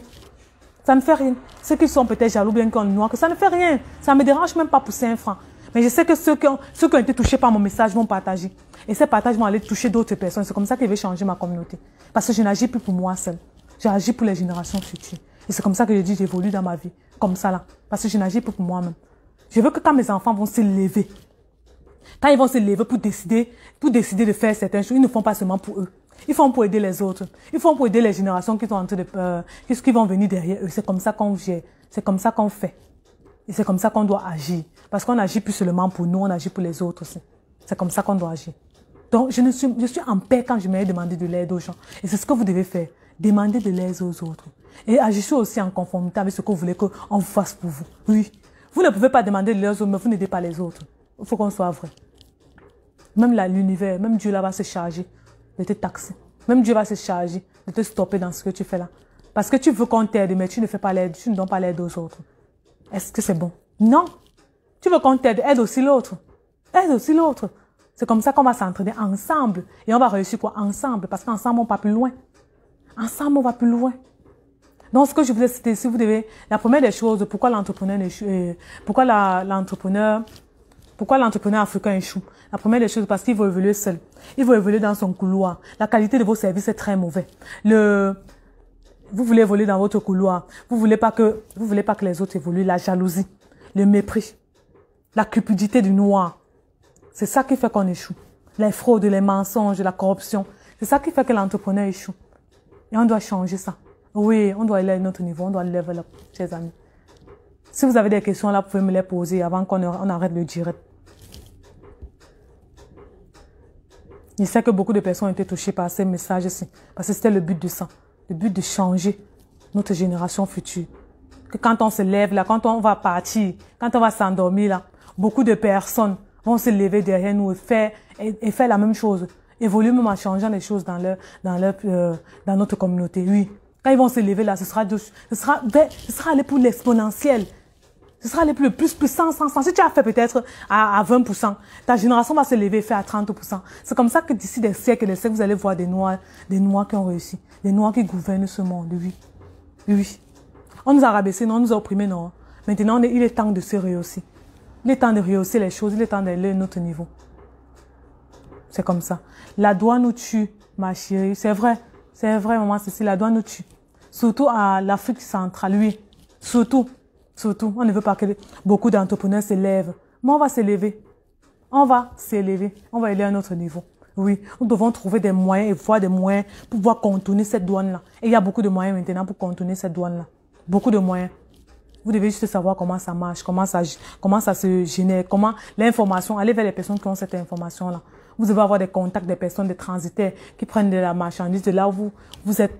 Ça ne fait rien. Ceux qui sont peut-être jaloux, bien qu'on noir, que ça ne fait rien. Ça ne me dérange même pas pour 5 francs. Mais je sais que ceux qui, ont, ceux qui ont été touchés par mon message vont partager. Et ces partages vont aller toucher d'autres personnes. C'est comme ça que je vais changer ma communauté. Parce que je n'agis plus pour moi seul. J'agis pour les générations futures. Et c'est comme ça que je dis, j'évolue dans ma vie. Comme ça là. Parce que je n'agis plus pour moi-même. Je veux que quand mes enfants vont se lever, quand ils vont se lever pour décider, pour décider de faire certaines choses, ils ne font pas seulement pour eux. Ils font pour aider les autres. Ils font pour aider les générations qui sont en train de, euh, qui vont venir derrière eux. C'est comme ça qu'on fait. C'est comme ça qu'on fait. Et c'est comme ça qu'on doit agir. Parce qu'on agit plus seulement pour nous, on agit pour les autres aussi. C'est comme ça qu'on doit agir. Donc, je, ne suis, je suis en paix quand je m'ai demandé de l'aide aux gens. Et c'est ce que vous devez faire. Demander de l'aide aux autres. Et agissez aussi en conformité avec ce que vous voulez qu'on fasse pour vous. Oui. Vous ne pouvez pas demander de l'aide aux autres, mais vous n'aidez pas les autres. Il faut qu'on soit vrai. Même l'univers, même Dieu là va se charger de te taxer. Même Dieu va se charger de te stopper dans ce que tu fais là. Parce que tu veux qu'on t'aide, mais tu ne fais pas l'aide, tu ne donnes pas l'aide aux autres. Est-ce que c'est bon? Non. Tu veux qu'on t'aide, aide aussi l'autre. Aide aussi l'autre. C'est comme ça qu'on va s'entraîner ensemble. Et on va réussir quoi? Ensemble. Parce qu'ensemble, on va plus loin. Ensemble, on va plus loin. Donc, ce que je vous ai cité si vous devez, la première des choses, pourquoi l'entrepreneur euh, pourquoi l'entrepreneur, pourquoi l'entrepreneur africain échoue? La première des choses, parce qu'il veut évoluer seul. Il veut évoluer dans son couloir. La qualité de vos services est très mauvaise. Le, vous voulez évoluer dans votre couloir. Vous voulez pas que, vous voulez pas que les autres évoluent. La jalousie, le mépris, la cupidité du noir. C'est ça qui fait qu'on échoue. Les fraudes, les mensonges, la corruption. C'est ça qui fait que l'entrepreneur échoue. Et on doit changer ça. Oui, on doit aller à notre niveau, on doit level up, chers amis. Si vous avez des questions là, vous pouvez me les poser avant qu'on arrête le direct. Je sais que beaucoup de personnes ont été touchées par ces messages-ci, parce que c'était le but de ça, le but de changer notre génération future. Que quand on se lève là, quand on va partir, quand on va s'endormir là, beaucoup de personnes vont se lever derrière nous et faire, et, faire la même chose. Évoluer même en changeant les choses dans leur, dans leur, euh, dans notre communauté. Oui. Quand ils vont se lever là, ce sera, ce sera, ce sera aller pour l'exponentiel. Ce sera le plus, plus puissant, 100, 100. Si tu as fait peut-être à, à 20%, ta génération va se lever et faire à 30%. C'est comme ça que d'ici des siècles et des siècles, vous allez voir des noirs, des noirs qui ont réussi. Des noirs qui gouvernent ce monde, oui. Oui. On nous a rabaissés, non, on nous a opprimés, non. Maintenant, il est temps de se rehausser. Il est temps de rehausser les choses, il est temps d'aller à un autre niveau. C'est comme ça. La doigt nous tue, ma chérie. C'est vrai. C'est vrai, maman Cécile, la doigt nous tue. Surtout à l'Afrique centrale, oui. Surtout. Surtout, on ne veut pas que beaucoup d'entrepreneurs se lèvent. Mais on va s'élever. On va s'élever. On va aller à un autre niveau. Oui, nous devons trouver des moyens et voir des moyens pour pouvoir contourner cette douane-là. Et il y a beaucoup de moyens maintenant pour contourner cette douane-là. Beaucoup de moyens. Vous devez juste savoir comment ça marche, comment ça, comment ça se génère, comment l'information, allez vers les personnes qui ont cette information-là. Vous devez avoir des contacts des personnes, des transitaires qui prennent de la marchandise de là où vous, vous êtes,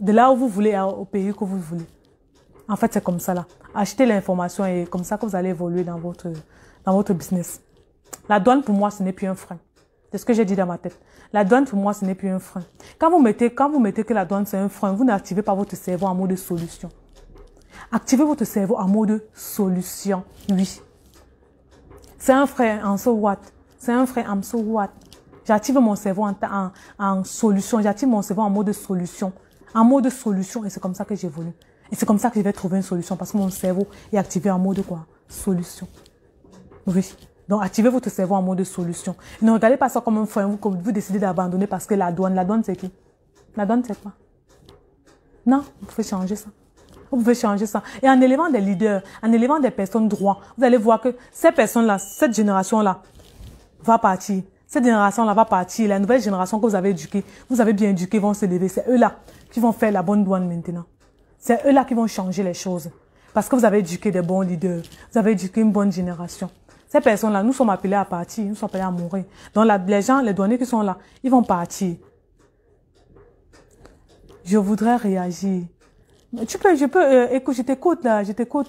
de là où vous voulez au pays que vous voulez. En fait, c'est comme ça là. Achetez l'information et comme ça que vous allez évoluer dans votre, dans votre business. La douane, pour moi, ce n'est plus un frein. C'est ce que j'ai dit dans ma tête. La douane, pour moi, ce n'est plus un frein. Quand vous mettez, quand vous mettez que la douane, c'est un frein, vous n'activez pas votre cerveau en mode solution. Activez votre cerveau en mode solution. Oui. C'est un frein en so what? C'est un frein en so what? J'active mon cerveau en, en, en solution. J'active mon cerveau en mode solution. En mode solution. Et c'est comme ça que j'évolue. Et c'est comme ça que je vais trouver une solution parce que mon cerveau est activé en mode quoi? Solution. Oui. Donc, activez votre cerveau en mode solution. Ne regardez pas ça comme un frein, vous, vous décidez d'abandonner parce que la douane, la douane c'est qui? La douane c'est quoi? Non, vous pouvez changer ça. Vous pouvez changer ça. Et en élevant des leaders, en élevant des personnes droits, vous allez voir que ces personnes-là, cette génération-là, va partir. Cette génération-là va partir. La nouvelle génération que vous avez éduquée, vous avez bien éduqué, vont se lever. C'est eux-là qui vont faire la bonne douane maintenant. C'est eux-là qui vont changer les choses. Parce que vous avez éduqué des bons leaders. Vous avez éduqué une bonne génération. Ces personnes-là, nous sommes appelés à partir. Nous sommes appelés à mourir. Donc les gens, les douaniers qui sont là, ils vont partir. Je voudrais réagir. Tu peux, je peux, euh, écoute, je t'écoute là, je t'écoute.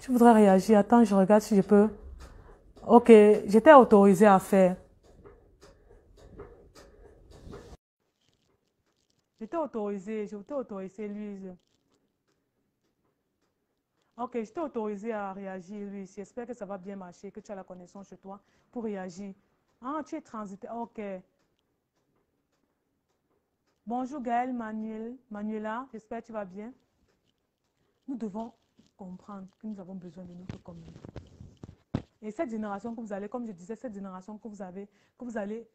Tu voudrais réagir. Attends, je regarde si je peux. Ok, j'étais autorisé à faire. J'étais autorisé, j'étais autorisé, lui. Ok, je t'ai autorisé à réagir, oui. J'espère que ça va bien marcher, que tu as la connaissance chez toi pour réagir. Ah, tu es transité. Ok. Bonjour Gaël, Manuel, Manuela, j'espère que tu vas bien. Nous devons comprendre que nous avons besoin de notre communauté. Et cette génération que vous allez, comme je disais, cette génération que vous avez, que vous allez,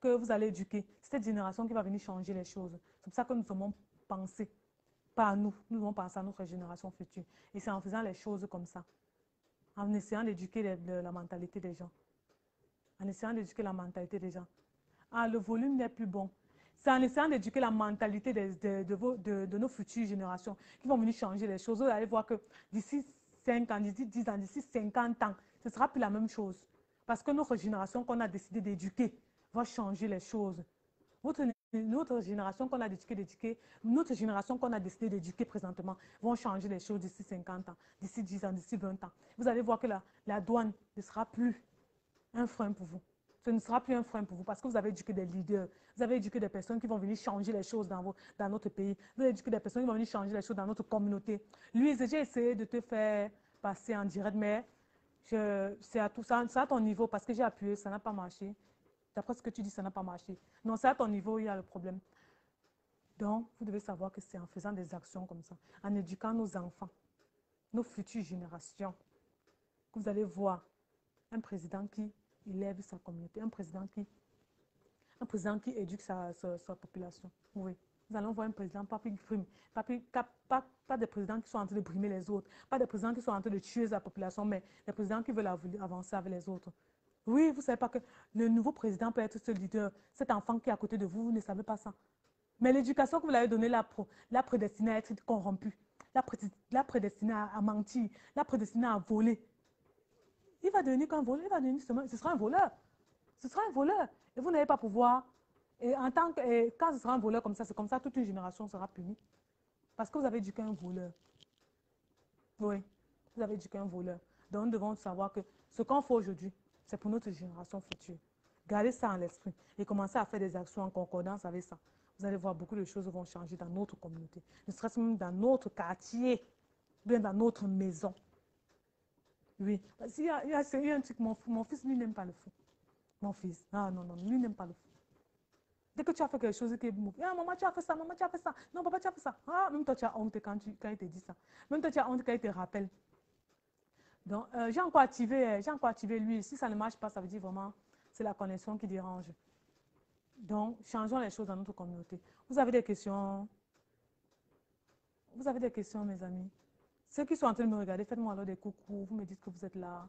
que vous allez éduquer, cette génération qui va venir changer les choses. C'est pour ça que nous devons penser pas à nous. Nous devons penser à notre génération future. Et c'est en faisant les choses comme ça. En essayant d'éduquer la mentalité des gens. En essayant d'éduquer la mentalité des gens. Ah, le volume n'est plus bon. C'est en essayant d'éduquer la mentalité de, vos, de, nos futures générations qui vont venir changer les choses. Vous allez voir que d'ici 5 ans, d'ici 10 ans, d'ici 50 ans, ce ne sera plus la même chose. Parce que notre génération qu'on a décidé d'éduquer va changer les choses. Votre, notre génération qu'on a décidé d'éduquer, notre génération qu'on a décidé d'éduquer présentement vont changer les choses d'ici 50 ans, d'ici 10 ans, d'ici 20 ans. Vous allez voir que la, douane ne sera plus un frein pour vous. Ce ne sera plus un frein pour vous parce que vous avez éduqué des leaders, vous avez éduqué des personnes qui vont venir changer les choses dans, notre pays, vous avez éduqué des personnes qui vont venir changer les choses dans notre communauté. Lui, j'ai essayé de te faire passer en direct, mais c'est à ton niveau parce que j'ai appuyé, ça n'a pas marché. D'après ce que tu dis, ça n'a pas marché. Non, c'est à ton niveau, il y a le problème. Donc, vous devez savoir que c'est en faisant des actions comme ça, en éduquant nos enfants, nos futures générations, que vous allez voir un président qui élève sa communauté, un président qui, un président qui éduque sa, sa, population. Oui. Nous allons voir un président pas, pas, pas, pas, des présidents qui sont en train de brimer les autres, pas des présidents qui sont en train de tuer la population, mais des présidents qui veulent avancer avec les autres. Oui, vous ne savez pas que le nouveau président peut être ce leader, cet enfant qui est à côté de vous, vous ne savez pas ça. Mais l'éducation que vous l'avez donnée l'a, l'a prédestinée à être corrompu, l'a, prédestinée à, mentir, l'a prédestinée à voler, il va devenir qu'un voleur, il va devenir ce sera un voleur. Ce sera un voleur. Et vous n'allez pas pouvoir. Et en tant que, quand ce sera un voleur comme ça, c'est comme ça, toute une génération sera punie. Parce que vous avez éduqué un voleur. Oui, vous avez éduqué un voleur. Donc nous devons savoir que ce qu'on fait aujourd'hui, c'est pour notre génération future. Gardez ça en l'esprit et commencez à faire des actions en concordance avec ça. Vous allez voir beaucoup de choses vont changer dans notre communauté, ne serait-ce même dans notre quartier, bien dans notre maison. Oui. Parce il y a, un truc, mon, fils, lui, n'aime pas le fou. Mon fils. Ah non, non, lui, n'aime pas le fou. Dès que tu as fait quelque chose qui est ah maman, tu as fait ça, maman, tu as fait ça. Non, papa, tu as fait ça. Ah, même toi, tu as honte quand, tu, quand il te dit ça. Même toi, tu as honte quand il te rappelle. Donc, euh, j'ai encore activé, euh, j'ai encore activé. Si ça ne marche pas, ça veut dire vraiment, c'est la connexion qui dérange. Donc, changeons les choses dans notre communauté. Vous avez des questions? Vous avez des questions, mes amis? Ceux qui sont en train de me regarder, faites-moi alors des coucou. Vous me dites que vous êtes là.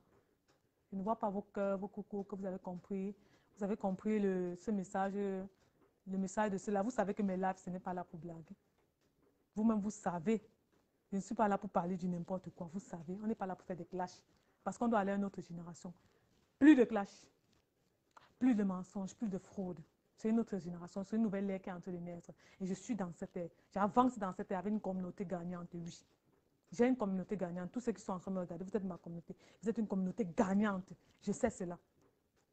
Je ne vois pas vos cœurs, vos coucou, que vous avez compris. Vous avez compris ce message, le message de cela. Vous savez que mes lives, ce n'est pas là pour blaguer. Vous-même, vous savez. Je ne suis pas là pour parler du n'importe quoi. Vous savez, on n'est pas là pour faire des clashs. Parce qu'on doit aller à une autre génération. Plus de clashs, plus de mensonges, plus de fraude. C'est une autre génération, c'est une nouvelle ère qui est en train de naître. Et je suis dans cette ère. J'avance dans cette ère avec une communauté gagnante, oui. J'ai une communauté gagnante. Tous ceux qui sont en train de me regarder, vous êtes ma communauté. Vous êtes une communauté gagnante. Je sais cela.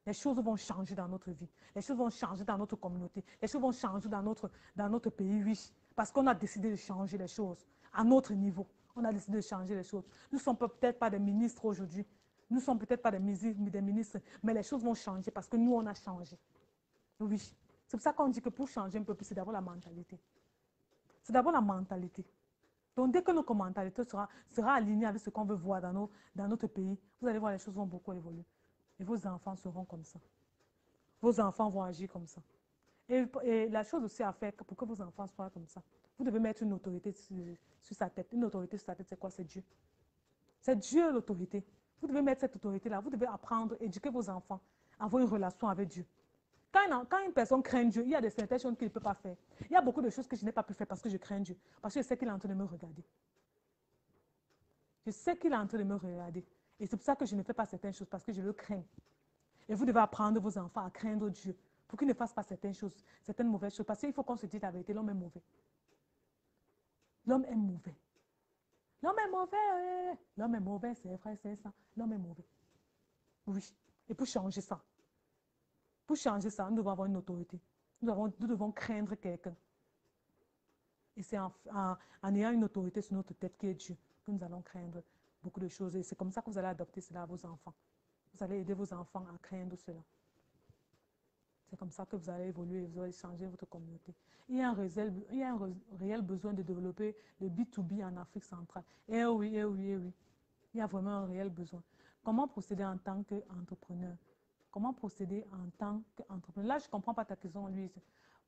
Les choses vont changer dans notre vie. Les choses vont changer dans notre communauté. Les choses vont changer dans notre, dans notre pays, oui. Parce qu'on a décidé de changer les choses à notre niveau. On a décidé de changer les choses. Nous ne sommes peut-être pas des ministres aujourd'hui. Nous ne sommes peut-être pas des ministres, mais les choses vont changer parce que nous, on a changé. Oui. C'est pour ça qu'on dit que pour changer un peu plus, c'est d'abord la mentalité. C'est d'abord la mentalité. Donc, dès que nos mentalités sera, sera alignée avec ce qu'on veut voir dans, nos, dans notre pays, vous allez voir, les choses vont beaucoup évoluer. Et vos enfants seront comme ça. Vos enfants vont agir comme ça. Et, la chose aussi à faire pour que vos enfants soient comme ça, vous devez mettre une autorité sur, sa tête. Une autorité sur sa tête, c'est quoi? C'est Dieu. C'est Dieu l'autorité. Vous devez mettre cette autorité-là. Vous devez apprendre, éduquer vos enfants, avoir une relation avec Dieu. Quand, une personne craint Dieu, il y a des certaines choses qu'il ne peut pas faire. Il y a beaucoup de choses que je n'ai pas pu faire parce que je crains Dieu. Parce que je sais qu'il est en train de me regarder. Je sais qu'il est en train de me regarder. Et c'est pour ça que je ne fais pas certaines choses, parce que je le crains. Et vous devez apprendre vos enfants à craindre Dieu pour qu'ils ne fassent pas certaines choses, certaines mauvaises choses. Parce qu'il faut qu'on se dise la vérité, l'homme est mauvais. L'homme est mauvais. L'homme est mauvais. L'homme est mauvais, c'est vrai, c'est ça. L'homme est mauvais. Oui. Et pour changer ça, pour changer ça, nous devons avoir une autorité. Nous, devons craindre quelqu'un. Et c'est en, ayant une autorité sur notre tête qui est Dieu que nous allons craindre beaucoup de choses. Et c'est comme ça que vous allez adopter cela à vos enfants. Vous allez aider vos enfants à craindre cela. C'est comme ça que vous allez évoluer, vous allez changer votre communauté. Il y a un réel, il y a un réel besoin de développer le B2B en Afrique centrale. Eh oui, eh oui, eh oui. Il y a vraiment un réel besoin. Comment procéder en tant qu'entrepreneur? Comment procéder en tant qu'entrepreneur? Là, je ne comprends pas ta question, lui.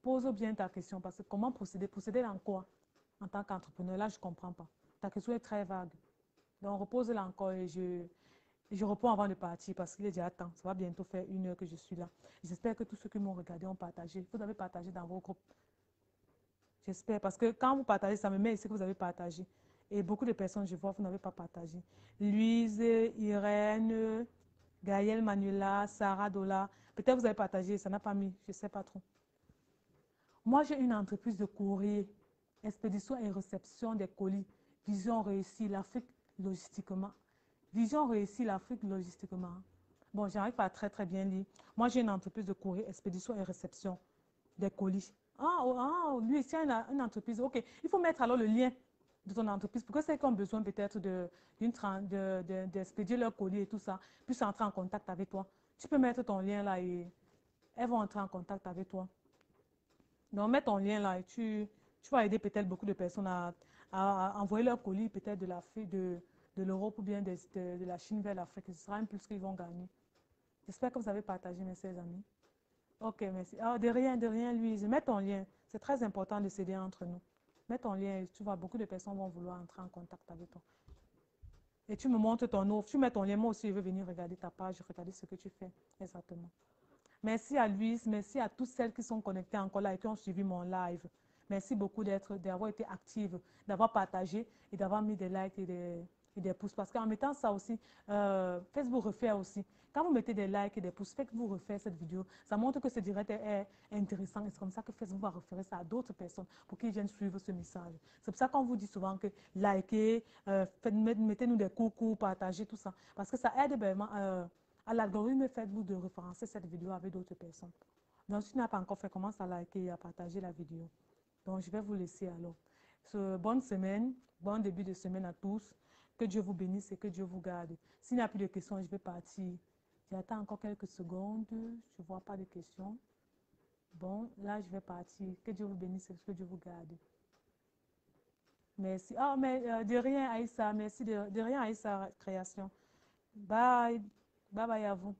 Pose bien ta question parce que comment procéder? Procéder en quoi En tant qu'entrepreneur, là, je ne comprends pas. Ta question est très vague. Donc, repose-la encore et je, je reprends avant de partir parce qu'il est déjà temps. Ça va bientôt faire une heure que je suis là. J'espère que tous ceux qui m'ont regardé ont partagé. Vous avez partagé dans vos groupes. J'espère parce que quand vous partagez, ça me met ici que vous avez partagé. Et beaucoup de personnes, je vois, vous n'avez pas partagé. Louise, Irène, Gaëlle Manuela, Sarah Dola. Peut-être vous avez partagé, ça n'a pas mis. Je ne sais pas trop. Moi, j'ai une entreprise de courrier, expédition et réception des colis. Vision réussie, l'Afrique logistiquement. Vision réussie, l'Afrique logistiquement. Bon, j'arrive pas très très bien lire. Moi, j'ai une entreprise de courrier, expédition et réception des colis. Ah, oh, ah lui, c'est une, une, entreprise. OK, il faut mettre alors le lien de ton entreprise pour que ceux qui ont besoin peut-être d'expédier de, de, leur colis et tout ça puissent entrer en contact avec toi. Tu peux mettre ton lien là et elles vont entrer en contact avec toi. Donc, mets ton lien là et tu, tu vas aider peut-être beaucoup de personnes à, à, envoyer leur colis peut-être de l'Afrique, de, de l'Europe ou bien de, la Chine vers l'Afrique. Ce sera un plus qu'ils vont gagner. J'espère que vous avez partagé, mes chers amis. Ok, merci. Ah, de rien, de rien, Louise. Mets ton lien. C'est très important de s'aider entre nous. Mets ton lien tu vois, beaucoup de personnes vont vouloir entrer en contact avec toi. Et tu me montres ton offre. Tu mets ton lien. Moi aussi, je veux venir regarder ta page, regarder ce que tu fais. Exactement. Merci à Louise. Merci à toutes celles qui sont connectées encore là et qui ont suivi mon live. Merci beaucoup d'avoir été active, d'avoir partagé et d'avoir mis des likes et des, et des pouces. Parce qu'en mettant ça aussi, euh, Facebook refait aussi. Quand vous mettez des likes et des pouces, Facebook refait cette vidéo. Ça montre que ce direct est, intéressant. Et c'est comme ça que Facebook va référer ça à d'autres personnes pour qu'ils viennent suivre ce message. C'est pour ça qu'on vous dit souvent que likez, euh, mettez-nous des coucou, partagez tout ça. Parce que ça aide vraiment euh, à l'algorithme Facebook de référencer cette vidéo avec d'autres personnes. Donc, si tu n'as pas encore fait, commence à liker et à partager la vidéo. Donc, je vais vous laisser alors. bonne semaine, bon début de semaine à tous. Que Dieu vous bénisse et que Dieu vous garde. S'il n'y a plus de questions, je vais partir. J'attends encore quelques secondes. Je ne vois pas de questions. Bon, là, je vais partir. Que Dieu vous bénisse et que Dieu vous garde. Merci. Ah, mais euh, de rien, Aïssa. Merci de, de rien, Aïssa Création. Bye. Bye bye à vous.